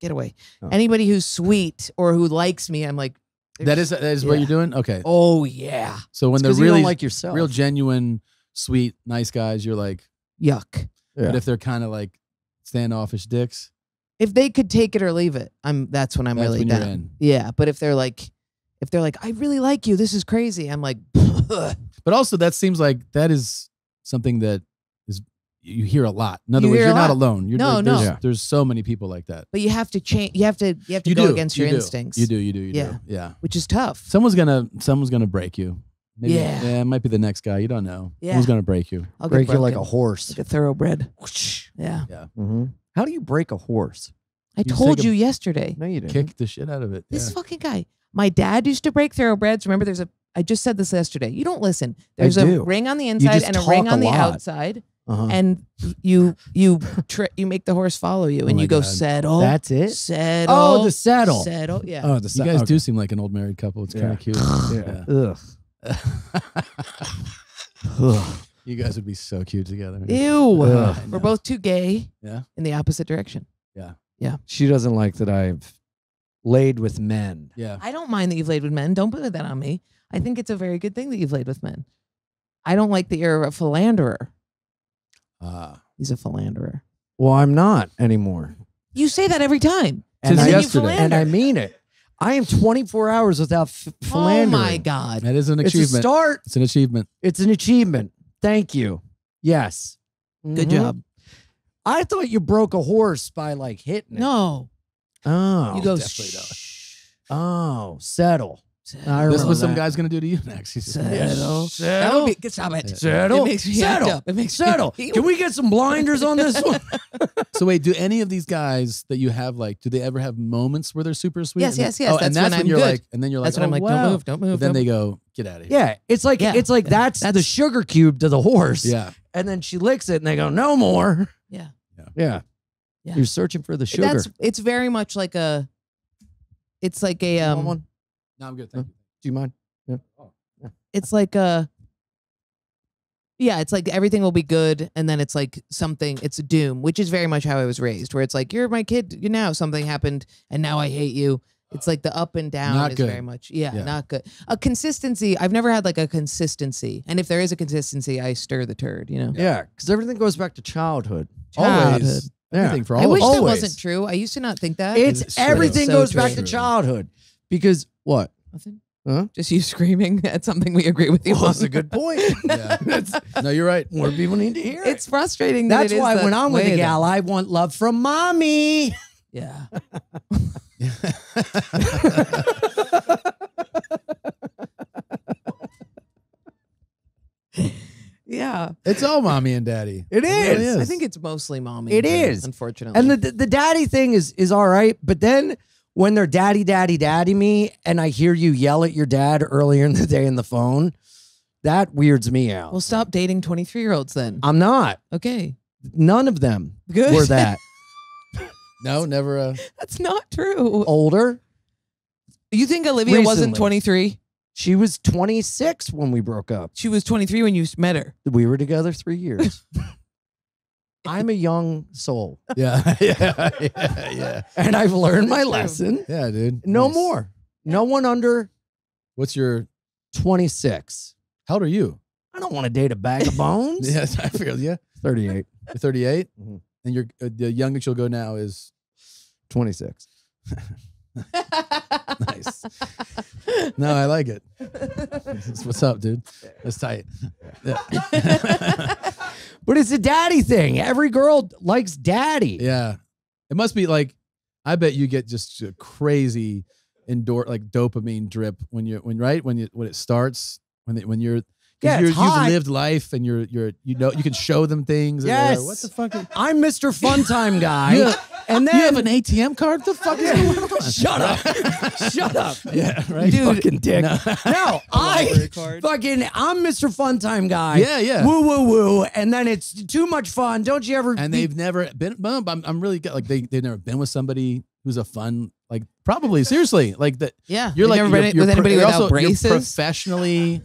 get away, Oh. anybody who's sweet or who likes me, I'm like, That is that is what you're doing. Okay, Oh yeah. so when It's they're you really don't like yourself. real genuine, sweet, nice guys, you're like. yuck. Yeah. But if they're kind of like standoffish dicks, If they could take it or leave it, I'm that's when I'm that's really when down. you're in. Yeah, but if they're like, if they're like, I really like you, this is crazy. I'm like, But also, that seems like that is something that is you hear a lot. In other You words, you're not lot. alone. You're, No, there- no. There's, Yeah. there's so many people like that. But you have to change. You have to. You have to You go do. against you your do. instincts. You do. You do. You Yeah. do. Yeah. which is tough. Someone's gonna someone's gonna break you. Maybe, Yeah. Yeah. It might be the next guy. You don't know. Yeah. Someone's gonna break you. I'll break get you like a broken. horse. like a thoroughbred. Yeah, hmm How do you break a horse? I You told take a- you yesterday. No, you didn't. Kick the shit out of it. This yeah. fucking guy. My dad used to break thoroughbreds. Remember, there's a. I just said this yesterday. You don't listen. There's a do. ring on the inside and a ring on a the outside, Uh-huh. and you you tri- you make the horse follow you, Oh and my you go God. settle. That's it. settle. Oh, the saddle. settle. Yeah. Oh, the You saddle. guys do seem like an old married couple. It's kind Yeah. of cute. Yeah. Yeah. Ugh. Ugh. you guys would be so cute together. Ew. Ugh. We're both too gay. Yeah. In the opposite direction. Yeah. Yeah. She doesn't like that I've laid with men. Yeah. I don't mind that you've laid with men. Don't put that on me. I think it's a very good thing that you've laid with men. I don't like that you're a philanderer. Ah. He's a philanderer. Well, I'm not anymore. You say that every time. And Since I, yesterday. and I mean it. I am 24 hours without f- Oh my God. that is an It's a achievement. start. It's an achievement. It's an achievement. Thank you. Yes. Good Mhm. job. I thought you broke a horse by like hitting it. No. Oh. You go, definitely don't. shh. Oh, settle. I This remember is what some that. guy's gonna do to you next. He's just- Settle. That would be, stop it. Settle. It makes me settle. up. It makes me- settle. Can we get some blinders on this one? So wait, do any of these guys that you have like, do they ever have moments where they're super sweet? Yes, And then- yes, yes, Oh, and that's when that's when I'm you're good. like, and then you're like, That's when I'm oh, like, wow. don't move, don't move. But then don't they move. go, get out of here. yeah, it's like Yeah. it's like that's, the That's- sugar cube to the horse. Yeah. and then she licks it, and they go, "No more." Yeah. Yeah, Yeah. You're searching for the sugar. That's it's very much like a it's like a You want um one? No, I'm good. Thank you. Do you mind? Oh. Yeah. it's like a yeah, it's like everything will be good and then it's like something it's a doom, which is very much how I was raised, where it's like you're my kid, you now something happened and now I hate you. It's like the up and down Not is good. very much yeah, Yeah. not good. A consistency, I've never had like a consistency. And if there is a consistency, I stir the turd, you know. Yeah, because everything goes back to childhood. Childhood. Always. Yeah. Everything for all I wish us. that Always. wasn't true. I used to not think that. It's It's true. everything So goes true. back to childhood because what? Nothing. Huh? Just you screaming at something we agree with you oh, Well, on. that's a good point. Yeah. That's- No, you're right. more people need to hear it. It's frustrating. that That's it why when I'm with a gal, I want love from mommy. Yeah. Yeah. it's all mommy and daddy. It really is. is. I think it's mostly mommy. It is. Unfortunately. And the, the the daddy thing is is all right, but then when they're daddy, daddy, daddy me, and I hear you yell at your dad earlier in the day in the phone, that weirds me out. well, stop dating 23 year olds then. I'm not. Okay. None of them Good. were that No, never. Uh, That's not true. older. You think Olivia wasn't Recently. 23? She was 26 when we broke up. She was 23 when you met her. We were together three years. I'm a young soul, yeah, yeah, yeah, yeah. and I've learned my lesson. Yeah, dude. No Nice. more. No one under What's your? 26. How old are you? I don't want to date a bag of bones. Yes, I feel yeah. 38, You're 38, Mhm. and you're uh, the youngest you'll go now is 26. nice. No, I like it. What's up, dude? That's tight. Yeah. But it's a daddy thing. Every girl likes daddy. yeah. It must be like, I bet you get just a crazy endor like dopamine drip when you're when right when you when it starts when it, when you're Yeah, you're, you've lived life and you're you're you know you can show them things. and they're like, what the fuck? is- I'm Mr. Fun Time guy. You- and then You have an ATM card? What the fuck is going on? Shut up. Shut up. Yeah, right. You fucking dick. No. No, I fucking I'm Mr. Fun Time guy. Yeah, yeah. Woo woo woo. And then it's too much fun. Don't you ever and they've never been. well, I'm, I'm really good. Like they they've never been with somebody who's a fun like probably seriously like that. yeah. You're like never you're, you're with anybody without also, you're braces? professionally.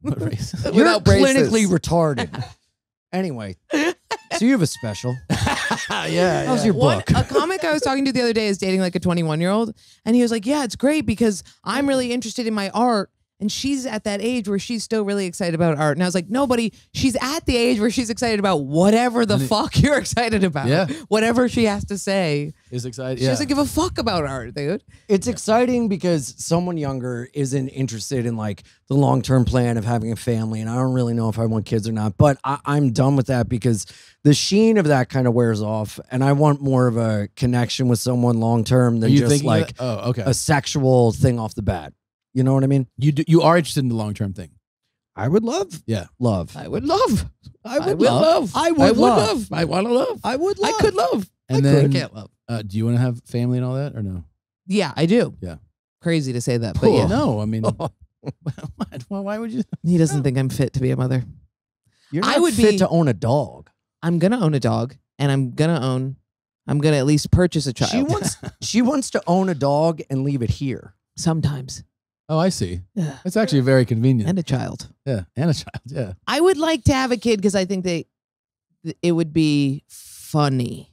What race? you're without braces. clinically retarded. anyway, so you have a special. yeah, How's your One, book? a comic I was talking to the other day is dating like a 21 year old, and he was like, "Yeah, it's great because I'm really interested in my art, And she's at that age where she's still really excited about art. And I was like, nobody, she's at the age where she's excited about whatever the it- fuck you're excited about. Yeah. Whatever she has to say. Is excited. She Yeah. doesn't give a fuck about art, dude. It's exciting because someone younger isn't interested in like the long term plan of having a family, and I don't really know if I want kids or not. But I, I'm done with that because the sheen of that kind of wears off, and I want more of a connection with someone long term than you just like? Oh, okay. a sexual thing off the bat. You know what I mean? you do, you are interested in the long term thing. I would love, Yeah. love. I would love. I would love. I would, I would love. love. I want to love. I would. Love. I could love. And I could. then I can't love. uh, do you want to have family and all that or no? Yeah, I do. Yeah. Crazy to say that, but yeah. No, I mean, what? Why, why would you? He doesn't think I'm fit to be a mother. You're I not would fit be- to own a dog. I'm gonna own a dog, and I'm gonna own. I'm gonna at least purchase a child. She wants. she wants to own a dog and leave it here. sometimes. Oh, I see. Yeah. It's actually very convenient. And a child. yeah, and a child. Yeah. I would like to have a kid because I think they, it would be funny.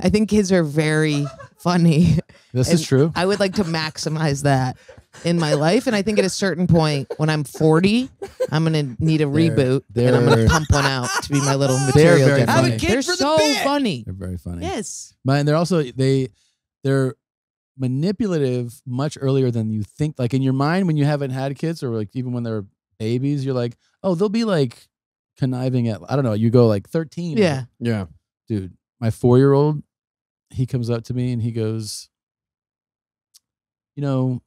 I think kids are very funny. This And is true. I would like to maximize that in my life, and I think at a certain point, when I'm 40, I'm gonna need a They're- reboot, and I'm gonna pump one out to be my little material. They're material. very funny. Have a kid They're for the so bit. funny. They're very funny. Yes. But and they're also they they're manipulative much earlier than you think. Like in your mind when you haven't had kids or like even when they're babies, you're like, oh, they'll be like conniving at I don't know. You go like 13. Yeah. Yeah. dude, my four year old, he comes up to me and he goes, you know,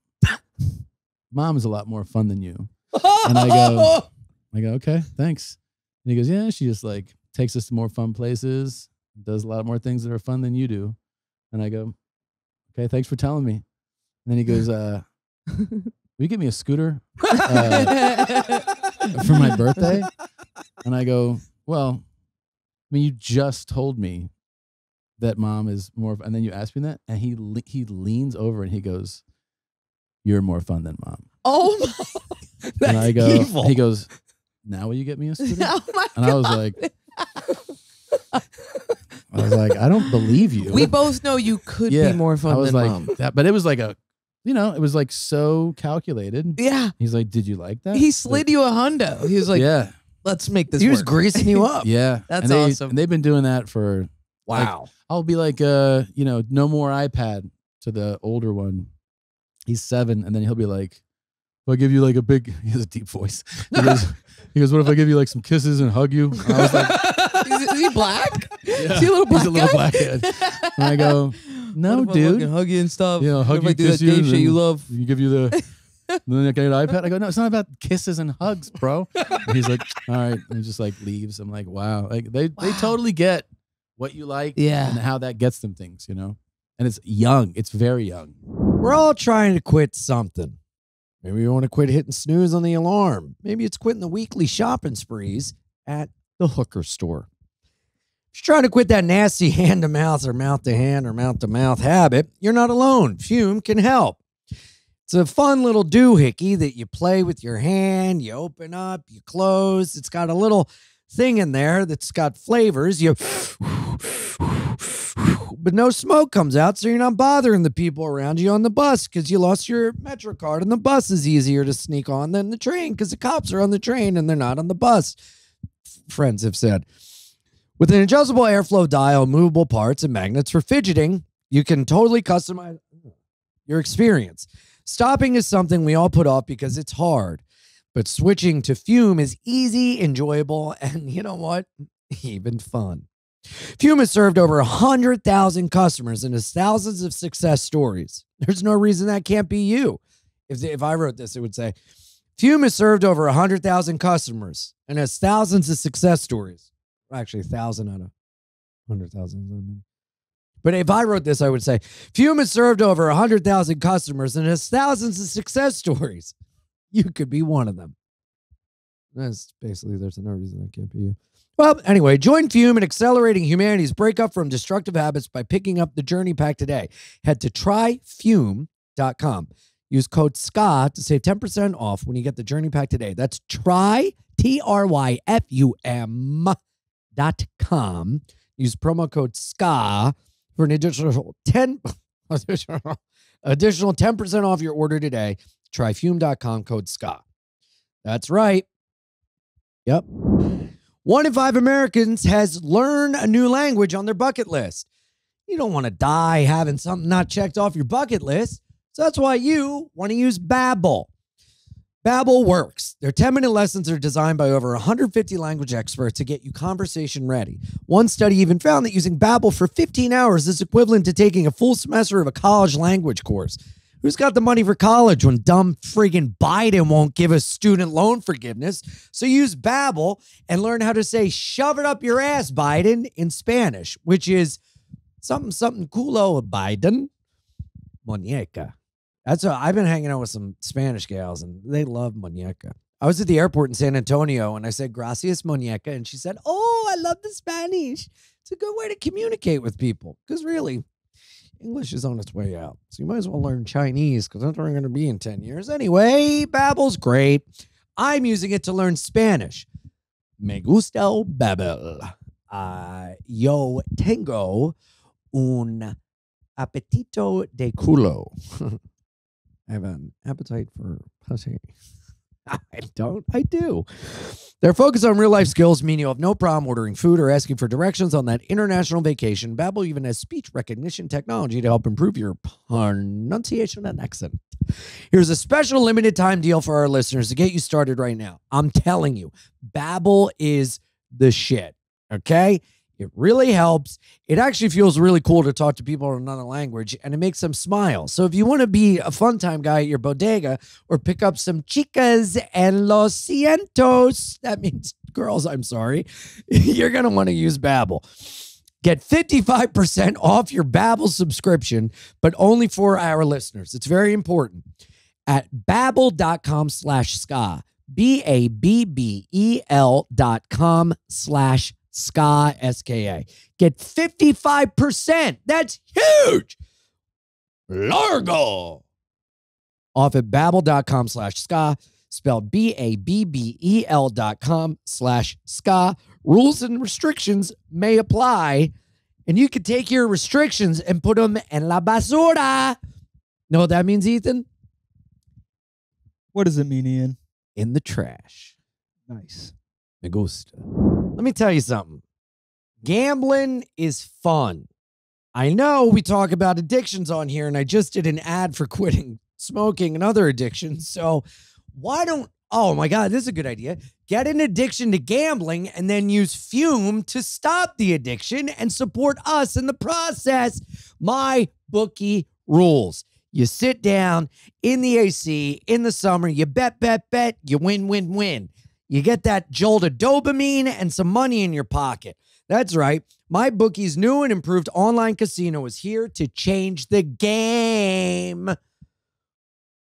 mom is a lot more fun than you. And I go- I go, okay, thanks. And he goes, yeah, she just like takes us to more fun places, does a lot more things that are fun than you do. And I go, okay, thanks for telling me. And then he goes, uh, will you get me a scooter uh, for my birthday? And I go, well, I mean, you just told me that mom is more, and then you asked me that, and he le- he leans over and he goes, "You're more fun than mom." oh my. and I go, evil. he goes, "Now will you get me a scooter?" Oh And I was God. like, I was like, I don't believe you. we both know you could yeah, be more fun I was than like, mom. that, but it was like a, you know, it was like so calculated. Yeah. He's like, "Did you like that?" He slid you a hundo. He was like, yeah, let's make this he was work. greasing you up. yeah. That's and they, awesome. And they've been doing that for Wow. I'll be like, uh, you know, no more iPad to the older one. He's seven, and then he'll be like, if I give you like a big, he has a deep voice. He goes, he goes, what if I give you like some kisses and hug you? And I was like, is, is he black? yeah. Is he a little black He's a little guy? black kid. And I go, no, What if I fucking dude. hug you and stuff. You know, hug What if you, I do kiss that you, gay and shit you then love. You give you the, and then I get an iPad. I go, no, it's not about kisses and hugs, bro. And he's like, all right. And he just like leaves. I'm like, wow. Like they, they Wow. totally get what you like Yeah. and how that gets them things, you know? And it's young. It's very young. We're all trying to quit something. Maybe you want to quit hitting snooze on the alarm. Maybe it's quitting the weekly shopping sprees at the hooker store. If you're trying to quit that nasty hand to mouth or mouth to hand or mouth to mouth habit, you're not alone. Fume can help. It's a fun little doohickey that you play with your hand. You open up, you close. It's got a little thing in there that's got flavors. You but no smoke comes out, so you're not bothering the people around you on the bus because you lost your Metro card, and the bus is easier to sneak on than the train because the cops are on the train and they're not on the bus. Friends have said. With an adjustable airflow dial, movable parts, and magnets for fidgeting, you can totally customize your experience. Stopping is something we all put off because it's hard, but switching to Fume is easy, enjoyable, and you know what? Even fun. Fume has served over 100,000 customers and has thousands of success stories. There's no reason that can't be you. If, if I wrote this, it would say Fume has served over 100,000 customers and has thousands of success stories. Actually, a 1,000 out of 100,000. But if I wrote this, I would say Fume has served over 100,000 customers and has thousands of success stories. You could be one of them. That's basically, there's no reason that can't be you. Well, anyway, join Fume in accelerating humanity's breakup from destructive habits by picking up the Journey Pack today. Head to tryfum.com. Use code SKA to save 10% off when you get the Journey Pack today. That's try, T R Y F U M com. Use promo code SKA for an additional 10 additional 10% off your order today Try fum.com code SKA. That's right. Yep. One in five Americans has learned a new language on their bucket list. You don't want to die having something not checked off your bucket list. So that's why you want to use Babbel. Babbel works. Their 10-minute lessons are designed by over 150 language experts to get you conversation ready. One study even found that using Babbel for 15 hours is equivalent to taking a full semester of a college language course. Who's got the money for college when dumb friggin' Biden won't give us student loan forgiveness? So use Babbel and learn how to say "shove it up your ass, Biden" in Spanish, which is something something culo Biden. Muñeca. That's I've been hanging out with some Spanish gals and they love muñeca. I was at the airport in San Antonio and I said gracias muñeca and she said, "Oh, I love the Spanish. It's a good way to communicate with people because really English is on its way out. So you might as well learn Chinese because that's where I'm going to be in 10 years. Anyway, Babbel's great. I'm using it to learn Spanish. Me gusta Babbel. Uh, yo tengo un apetito de culo. I have an appetite for pussy. I don't. I do. Their focus on real life skills mean you'll have no problem ordering food or asking for directions on that international vacation. Babbel even has speech recognition technology to help improve your pronunciation and accent. Here's a special limited time deal for our listeners to get you started right now. I'm telling you, Babbel is the shit. Okay? It really helps. It actually feels really cool to talk to people in another language and it makes them smile. So if you want to be a fun time guy at your bodega or pick up some chicas and los cientos, that means girls, I'm sorry, you're going to want to use Babbel. Get 55% off your Babbel subscription, but only for our listeners. It's very important. At babbel.com slash ska, B-A-B-B-E-L dot com slash ska, S-K-A. Get 55%. That's huge. Largo. Off at babbel.com slash ska, spelled B-A-B-B-E-L dot com slash ska. Rules and restrictions may apply. And you can take your restrictions and put them in la basura. Know what that means, Ethan? What does it mean, Ian? In the trash. Nice. Me gusta. Let me tell you something. Gambling is fun. I know we talk about addictions on here, and I just did an ad for quitting smoking and other addictions. So why don't, oh my God, this is a good idea. Get an addiction to gambling and then use Fume to stop the addiction and support us in the process. My bookie rules. You sit down in the AC in the summer, you bet, bet, bet, you win, win, win. You get that jolt of dopamine and some money in your pocket. That's right. MyBookie's new and improved online casino is here to change the game.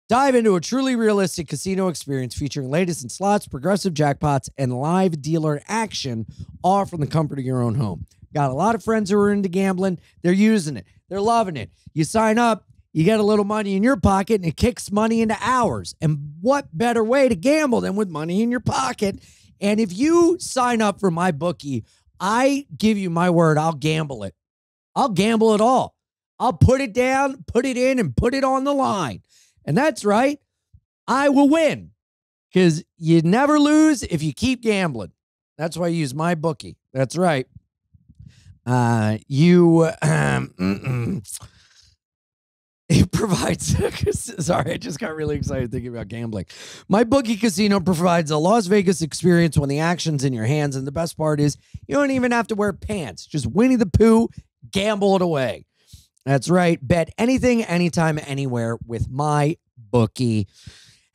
Dive into a truly realistic casino experience featuring latest in slots, progressive jackpots, and live dealer action, all from the comfort of your own home. Got a lot of friends who are into gambling. They're using it. They're loving it. You sign up, you get a little money in your pocket, and it kicks money into ours. And what better way to gamble than with money in your pocket? And if you sign up for MyBookie, I give you my word, I'll gamble it. I'll gamble it all. I'll put it down, put it in, and put it on the line. And that's right. I will win because you never lose if you keep gambling. That's why I use MyBookie. That's right. Uh, you, um. It provides. sorry, I just got really excited thinking about gambling. MyBookie casino provides a Las Vegas experience when the action's in your hands, and the best part is you don't even have to wear pants. Just Winnie the Pooh, gamble it away. That's right. Bet anything, anytime, anywhere with my bookie.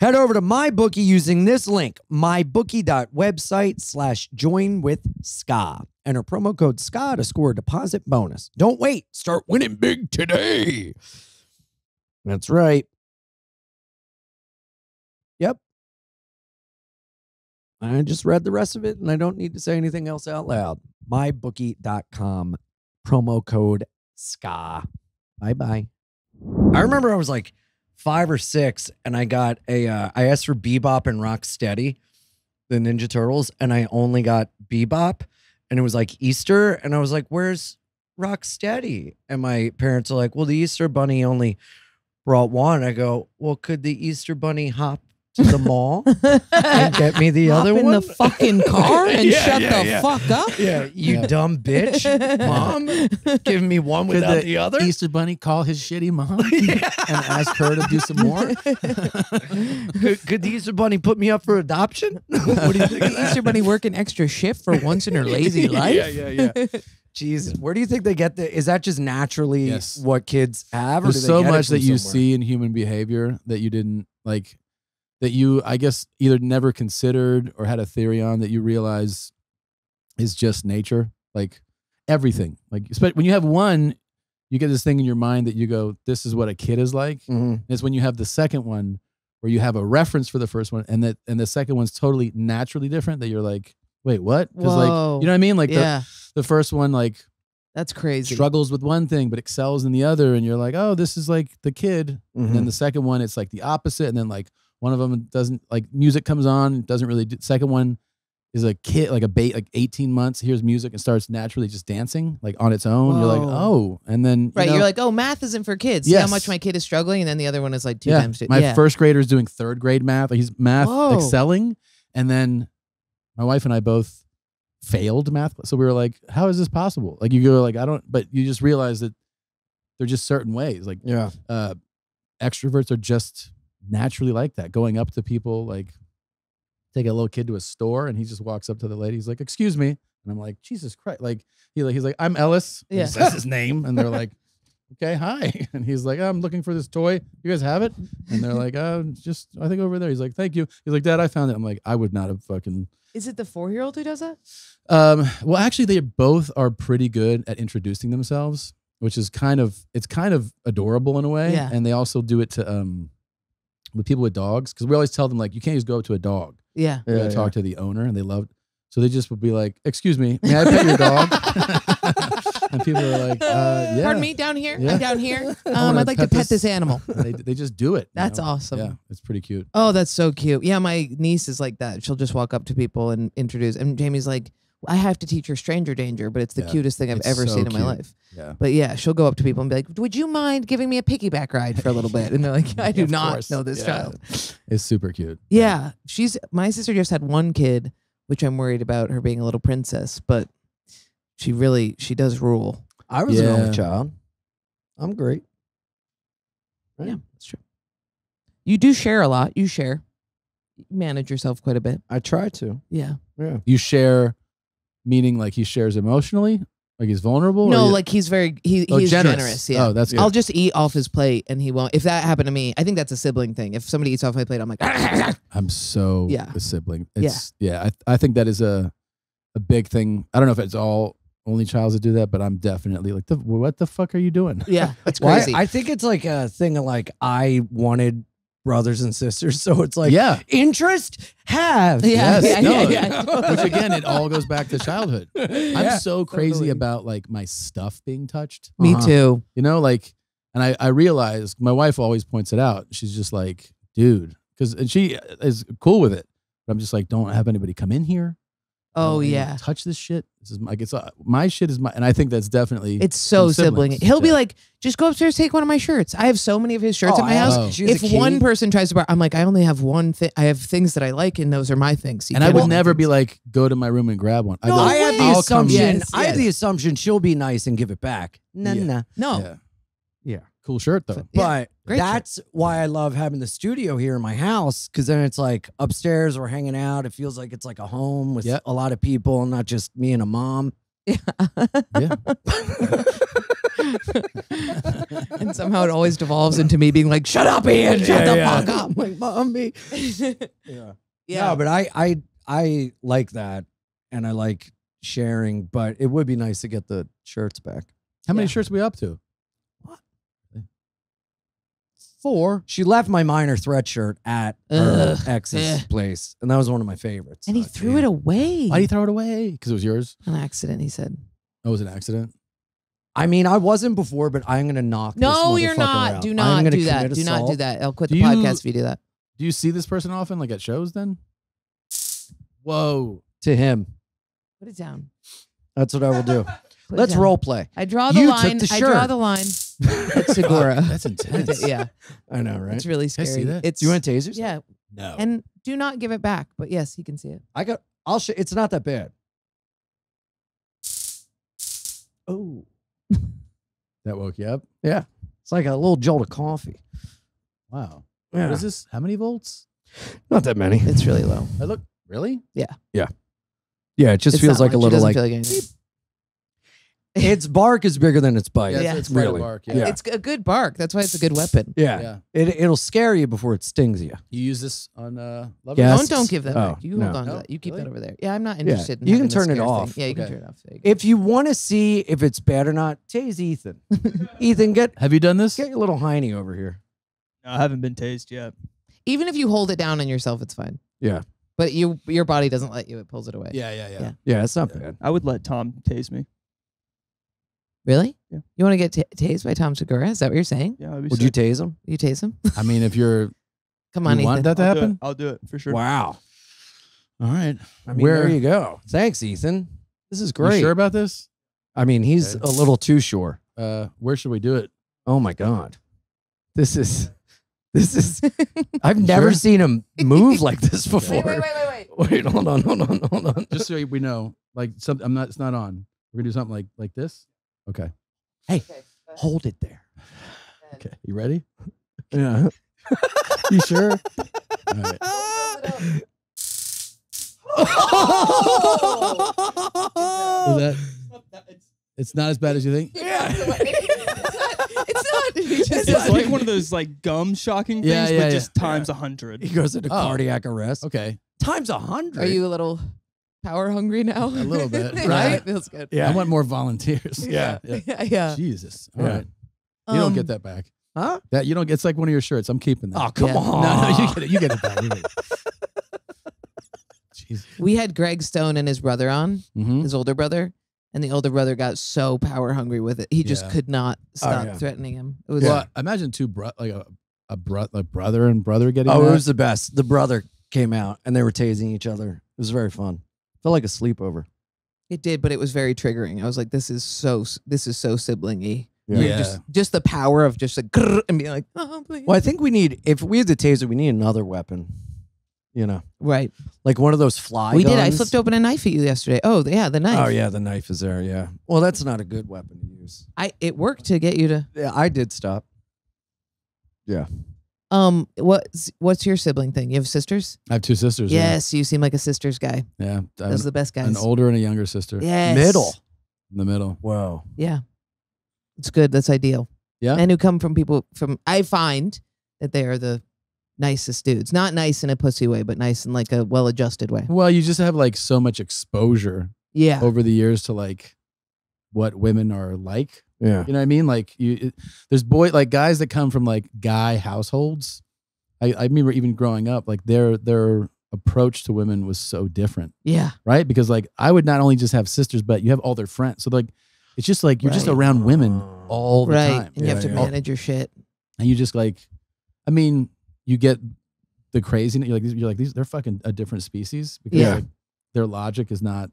Head over to MyBookie using this link, mybookie.website slash join with ska. Enter promo code ska to score a deposit bonus. Don't wait. Start winning big today. That's right. Yep. I just read the rest of it and I don't need to say anything else out loud. Mybookie.com, promo code SKA. Bye bye. I remember I was like five or six and I got a, uh, I asked for Bebop and Rocksteady, the Ninja Turtles, and I only got Bebop and it was like Easter. And I was like, where's Rocksteady? And my parents are like, well, the Easter Bunny only brought one. I go, well, could the Easter Bunny hop to the mall and get me the Hop other in one? the fucking car and Yeah, shut yeah, the yeah. fuck up. yeah, you Yeah. dumb bitch, mom, giving me one Could without the the, other. Easter Bunny call his shitty mom and ask her to do some more? could, could the Easter Bunny put me up for adoption? what do you think? of that? Easter Bunny working extra shift for once in her lazy life. Yeah, yeah, yeah. Jesus, where do you think they get the? Is that just naturally Yes. what kids have? Or There's do they so much that you somewhere? see in human behavior that you didn't like that you I guess either never considered or had a theory on that you realize is just nature. Like everything. Like when you have one, you get this thing in your mind that you go, This is what a kid is like. Mhm. It's when you have the second one where you have a reference for the first one and that and the second one's totally naturally different that you're like, wait, what? Because like you know what I mean? Like yeah, the, the first one like that's crazy. struggles with one thing but excels in the other and you're like oh this is like the kid and Mhm. then the second one it's like the opposite and then like one of them doesn't like music comes on doesn't really do, second one is a kid like a bait like 18 months hears music and starts naturally just dancing like on its own you're like oh and then you Right, know, you're like, oh, math isn't for kids. See how much my kid is struggling, and then the other one is like two yeah times two. my yeah. first grader is doing third grade math like he's math Whoa. excelling and then my wife and i both failed math so we were like how is this possible like you go like i don't but you just realize that they're just certain ways like Yeah. uh extroverts are just naturally like that going up to people like take a little kid to a store and he just walks up to the lady he's like excuse me and i'm like jesus christ like he like he's like i'm ellis Yeah. he says his name and they're like okay hi and he's like i'm looking for this toy you guys have it and they're like uh just i think over there he's like thank you he's like dad i found it i'm like i would not have fucking Is it the four year old who does that? um, well, actually, they both are pretty good at introducing themselves, which is kind of it's kind of adorable in a way. Yeah. And they also do it to um with people with dogs because we always tell them like you can't just go up to a dog. Yeah. You Yeah, gotta yeah. talk to the owner, and they love. So they just would be like, "Excuse me, may I pet your dog?" and people are like, uh, "Yeah." Pardon me, down here. Yeah. I'm down here. Um, I'd like to pet pet this- this animal. They they just do it. That's know? awesome. Yeah, it's pretty cute. Oh, that's so cute. Yeah, my niece is like that. She'll just walk up to people and introduce. And Jamie's like, I have to teach her stranger danger, but it's the Yeah, cutest thing I've ever so seen in my cute. life. Yeah. But yeah, she'll go up to people and be like, Would you mind giving me a piggyback ride for a little bit? And they're like, I do Of not course. know this Yeah. child. It's super cute. Yeah. She's my sister just had one kid, which I'm worried about her being a little princess, but she really she does rule. I was an Yeah. only child. I'm great. Right. Yeah, that's true. You do share a lot. You share. You manage yourself quite a bit. I try to. Yeah. Yeah. You share, meaning like he shares emotionally, like he's vulnerable. or No, you- like he's very he, Oh, he's generous. generous. Yeah. Oh, that's good. I'll just eat off his plate and he won't. If that happened to me, I think that's a sibling thing. If somebody eats off my plate, I'm like, I'm so Yeah. a sibling. Yeah. It's yeah. I I think that is a a big thing. I don't know if it's all only childs that do that, but I'm definitely like, the, what the fuck are you doing? yeah, it's Well, I- crazy. I, think it's like a thing of like I wanted brothers and sisters, so it's like yeah. interest have. Yeah, Yes, yeah, no. yeah, yeah. Which again, it all goes back to childhood. I'm so crazy totally. about like my stuff being touched. me Uh-huh. too. You know, like, and I I realize my wife always points it out. She's just like, dude, because and she is cool with it. But I'm just like, don't have anybody come in here. Oh Don't, you know, yeah. touch this shit. This is my. It's uh, my shit is my, and I think that's definitely. It's so From sibling. He'll be yeah. like, just go upstairs, take one of my shirts. I have so many of his shirts Oh, at my I house. asked- she has If a one person tries to borrow, I'm like, I only have one thing. I have things that I like, and those are my things. You and I can't would have my never be like, go to my room and grab one. I No go, I have the. I'll come- assumption. Yes, I have yes. the assumption she'll be nice and give it back. Nah, Yeah. nah. no. Yeah. Yeah. Cool shirt though. Yeah, But shirt. that's why I love having the studio here in my house because then it's like upstairs we're hanging out. It feels like it's like a home with Yep. a lot of people, not just me and a mom. Yeah. Yeah. and somehow it always devolves into me being like, "Shut up, Ian! Shut the fuck up!" I'm like, mommy. yeah, Yeah. No, but I I I like that and I like sharing, but it would be nice to get the shirts back. How many Yeah. shirts we up to? Four. She left my Minor Threat shirt at her Ugh. ex's Eh. place, and that was one of my favorites. and he Uh, threw yeah. it away. Why do you throw it away? Because it was yours. An accident, he said. Oh, it was an accident. I mean, I wasn't before, but I'm gonna knock. this No, you're motherfucker not. out. Do I'm not gonna do that. commit Do not do assault. that. I'll quit Do the you- podcast if you do that. Do you see this person often, like at shows? Then. Whoa. to him. Put it down. That's what I will do. Put it Let's down. role play. I draw the You took line. the I draw shirt. the line. It's Segura. That's intense. yeah, I know, right? it's really scary. I scary. see that? It's Do you want tasers? yeah, No. and do not give it back. But yes, he can see it. I got. I'll show. It's not that bad. Oh, that woke you up. Yeah. It's like a little jolt of coffee. Wow. Yeah, What is this? How many volts? not that many. It's really low. I look really. Yeah, Yeah. Yeah. it just It's feels not like a much. It little doesn't like feel like anything. its bark is bigger than its bite. Yeah, Yeah. it's, it's Really. a bark. Yeah. Yeah. It's a good bark. That's why it's a good weapon. Yeah, Yeah. It it'll scare you before it stings you. You use this on uh Love Yes. Don't don't give that Oh, back. You no. hold on No? to that. You keep Really? that over there. Yeah, I'm not Yeah, interested. in you can turn it off. Thing. Yeah, you Okay. can turn it off. There you. If you want to see if it's bad or not, tase Ethan. Ethan, get Have you done this? get your little hiney over here. No, I haven't been tased yet. Even if you hold it down on yourself, it's fine. Yeah. But you your body doesn't let you. It pulls it away. Yeah, yeah, yeah. Yeah. Yeah, it's not Yeah. bad. I would let Tom tase me. Really? Yeah. You want to get t- tased by Tom Segura? Is that what you're saying? Yeah, that'd be Would you sick. tase him? You tase him? I mean, if you're Come on, you want Ethan. that to I'll do happen, I'll do it for sure. Wow. all right. I mean, Where- there you go. Thanks, Ethan. This is You great. sure about this? I mean, he's Okay. a little too sure. Uh, where should we do it? Oh my god. This is this is I've never Sure? seen him move like this before. wait, wait, wait, wait. Wait, hold on, hold on, hold on. Just so we know, like something. I'm not. It's not on. We're gonna do something like like this. Okay. Okay. hold it there. Okay. You ready? Yeah. You sure? all right. Was that? It's not as bad as you think. yeah. it's not. It's just It's like one of those like gum shocking things, Yeah, yeah, but yeah. just times a hundred. He goes into Oh. cardiac arrest. Okay. Times a hundred. Are you a little power hungry now? A little bit, right? right? Feels good. Yeah. I want more volunteers. Yeah. yeah. Yeah. yeah. Jesus. All Yeah. right. You don't Um, get that back. Huh? That you don't. It's like one of your shirts. I'm keeping that. Oh, come Yeah. on. No, no, you get it. You get it back. You get it. Jeez. We had Greg Stone and his brother on, Mm-hmm. his older brother, and the older brother got so power hungry with it. He just Yeah. could not stop yeah. threatening him. It was Well, imagine two bro- like a a bro- like brother and brother getting. Oh, that. it was the best. The brother came out and they were tasing each other. It was very fun. Felt like a sleepover. it did, but it was very triggering. I was like, this is so this is so siblingy. Yeah. Yeah. Just just the power of just like and being like, oh please. Well, I think we need if we had the taser, we need another weapon. You know, Right. like one of those fly. we did. I guns. flipped open a knife at you yesterday. Oh yeah, the knife. Oh yeah, the knife is there. Yeah. Well, that's not a good weapon to use. I it worked to get you to Yeah, I did stop. Um what's what's your sibling thing? You have sisters? I have two sisters. yeah. Yes, you seem like a sisters guy. Yeah. I have Those are the best guys. an older and a younger sister. yes. Middle. In the middle. Whoa. Yeah. It's good. That's ideal. Yeah. Men who come from people from I find that they are the nicest dudes. Not nice in a pussy way, but nice in like a well adjusted way. Well, you just have like so much exposure Yeah. over the years to like what women are like. Yeah. You know what I mean? Like you, it, there's boy like guys that come from like guy households. I, I remember even growing up, like their their approach to women was so different, Yeah. right? Because like I would not only just have sisters, but you have all their friends. So like it's just like you're just around women oh. all the Right. time, And you have to yeah. manage your shit. and you just like, I mean, you get the craziness. You're like you're like these they're fucking a different species because Yeah. like, their logic is not.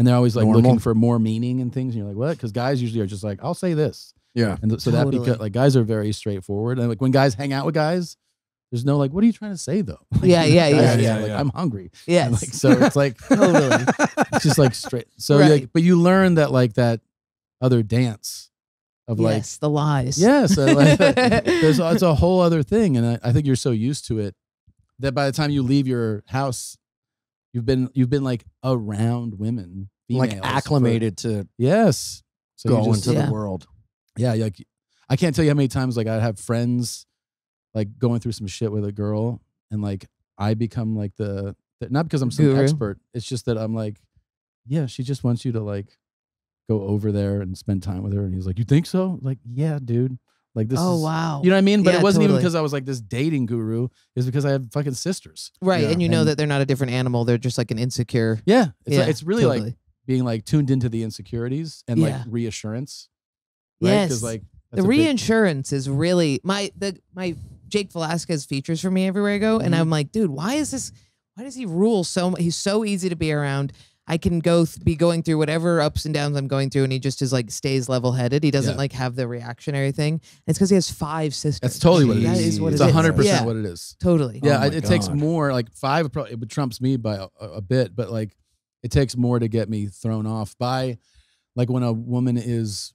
And they're always like Normal. looking for more meaning and things. And you're like, what? Because guys usually are just like, I'll say this. Yeah. And th- so that because like guys are very straightforward. And like when guys hang out with guys, there's no like, what are you trying to say though? Like, Yeah, yeah, guys yeah, yeah, like, yeah. I'm hungry. Yes. And, like so it's like Totally. it's just like straight. So Right. like, but you learn that like that other dance of like yes, the lies. yeah, so like, there's it's a whole other thing, and I, I think you're so used to it that by the time you leave your house, you've been you've been like around women, like females for- acclimated to yes, so you go just- into Yeah. the world. yeah, like I can't tell you how many times like I have friends like going through some shit with a girl, and like I become like the, the not because I'm some Guru. expert. It's just that I'm like, yeah, she just wants you to like go over there and spend time with her, and he's like, you think so? Like, yeah, dude. Like this. oh is, wow. You know what I mean? But Yeah, it wasn't even because I was like this dating guru. It's because I have fucking sisters. right, Yeah. and you know And- that they're not a different animal. They're just like an insecure. Yeah, it's yeah, like, it's really like being like tuned into the insecurities and like reassurance. Right? Yes. Because like the a big- reinsurance is really my the my Jake Velasquez features for me everywhere I go, and Mhm. I'm like, dude, why is this? Why does he rule so? He's so easy to be around. I can go th- be going through whatever ups and downs I'm going through, and he just is like stays level headed. He doesn't Yeah. like have the reactionary thing. And it's because he has five sisters. That's totally what it is. That is what it's it is. hundred percent Yeah. what it is. Totally. Yeah, Oh it, it takes more. Like five, probably it trumps me by a, a bit, but like it takes more to get me thrown off by, like when a woman is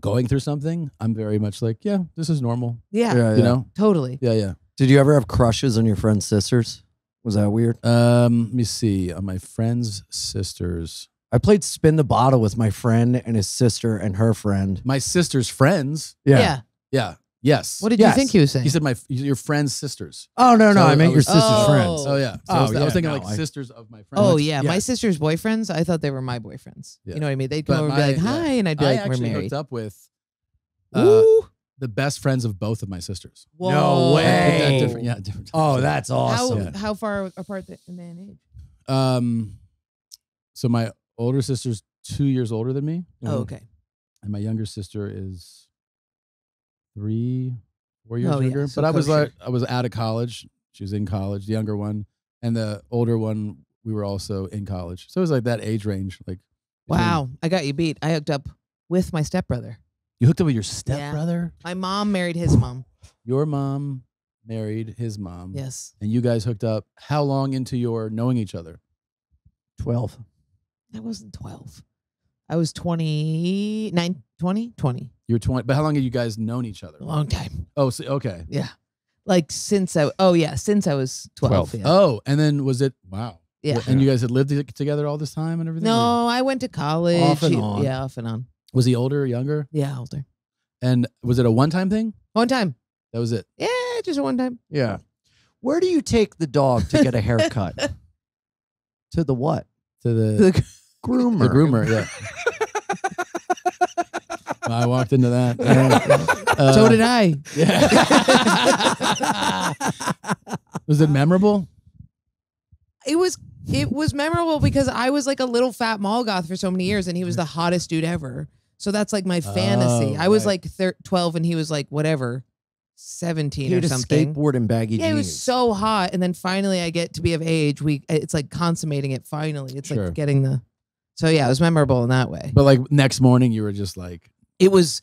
going through something. I'm very much like, yeah, this is normal. Yeah. You know? Totally. Yeah, yeah. Did you ever have crushes on your friends' sisters? Was that weird? Um, let me see. On my friend's sisters, I played spin the bottle with my friend and his sister and her friend. my sister's friends. Yeah. Yeah. Yeah. Yes. What did Yes. you think he was saying? he said? My your friend's sisters. Oh no, no, So I I meant your was- sister's Oh. friends. Oh yeah. So Oh, I, was, I yeah, was thinking no, like I- sisters of my friends. Oh yeah, my sister's boyfriends. I thought they were my boyfriends. Yeah. You know what I mean? They'd come But over and be my- like, yeah. "Hi," and I'd be I like, "We're actually married." hooked up with uh, Ooh. The best friends of both of my sisters. Whoa. No way. At different, yeah, different. Oh, times. that's How awesome. Yeah. how far apart th- in that age? Um, so my older sister's two years older than me, Oh, okay. and my younger sister is three, four years Oh, yeah, younger. so but I was like, I was out of college. She was in college. The younger one, and the older one, we were also in college. So it was like that age range. Like, between- Wow, I got you beat. I hooked up with my stepbrother. You hooked up with your stepbrother. My mom married his mom. Your mom married his mom. Yes. And you guys hooked up. How long into your knowing each other? Twelve. I wasn't 12. I was 20, nine, 20, 20. You were twenty. But how long have you guys known each other? A long time. Oh, so, okay. Yeah. Like since I, oh yeah, since I was 12. 12. Yeah. Oh, and then was it? Wow. yeah. And you guys had lived together all this time and everything? No, I went to college. Off and on. Yeah, off and on. Was he older or younger? Yeah, older. And was it a one-time thing? One time. That was it. Yeah, just one time. Yeah. Where do you take the dog to get a haircut? to the what? To the The- Groomer. the groomer. Yeah. I walked into that. Uh, so did I. Yeah. was it memorable? It was it was memorable because I was like a little fat mall goth for so many years, and he was the hottest dude ever. So that's like my fantasy. Oh, I was right. like thir- twelve, and he was like whatever, seventeen He or something. skateboard and baggy Yeah, it was so hot, and then finally I get to be of age. We eh, it's like consummating it. Finally, it's Sure. like getting the. So yeah, it was memorable in that way. But like next morning, you were just like, it was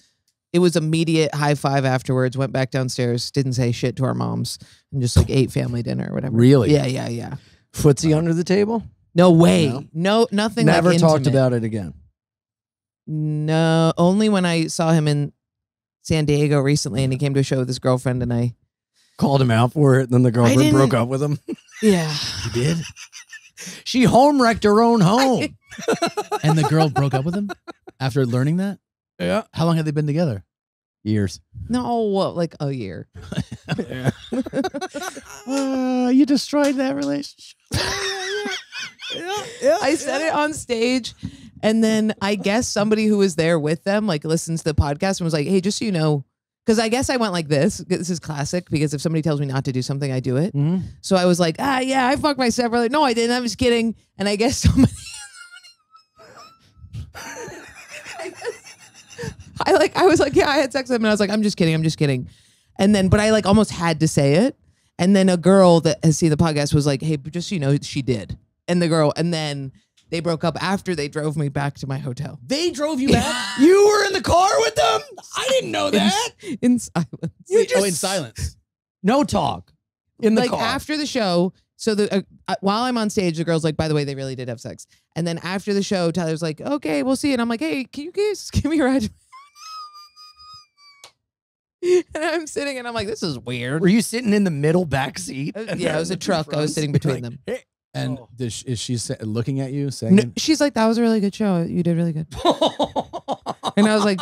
it was immediate high five afterwards. Went back downstairs, didn't say shit to our moms, and just like ate family dinner or whatever. Really? Yeah, yeah, yeah. Footsie under the table? No way. No? No, nothing. Never like talked intimate. about it again. No, only when I saw him in San Diego recently, and he came to a show with his girlfriend, and I. Called him out for it, and then the girlfriend broke up with him. Yeah. you did? She home wrecked her own home. and the girl broke up with him after learning that? yeah. How long had they been together? Years. No, what, like a year. Uh, you destroyed that relationship. Yeah, yeah, I said it on stage, and then I guess somebody who was there with them like listens to the podcast and was like, "Hey, just so you know." Because I guess I went like this. This is classic. Because if somebody tells me not to do something, I do it. Mhm. So I was like, ah, yeah, I fucked my stepbrother. No, I didn't. I was kidding. And I guess somebody. I like. I was like, yeah, I had sex with him, and I was like, I'm just kidding. I'm just kidding. And then, but I like almost had to say it. And then a girl that has seen the podcast was like, hey, just so you know, she did. And the girl, and then they broke up after they drove me back to my hotel They drove you back? you were in the car with them? I didn't know that. in silence. You oh, in silence. No talk. In the like car. after the show. So the uh, uh, while I'm on stage, the girl's like, "By the way, they really did have sex." And then after the show, Tyler's like, "Okay, we'll see." And I'm like, "Hey, can you guys give me a ride?" and I'm sitting, and I'm like, "This is weird." Were you sitting in the middle back seat? Uh, yeah, it was a truck. I was sitting between them. And Oh. does she- is she sa- looking at you saying, No, she's like, "That was a really good show. You did really good." And I was like,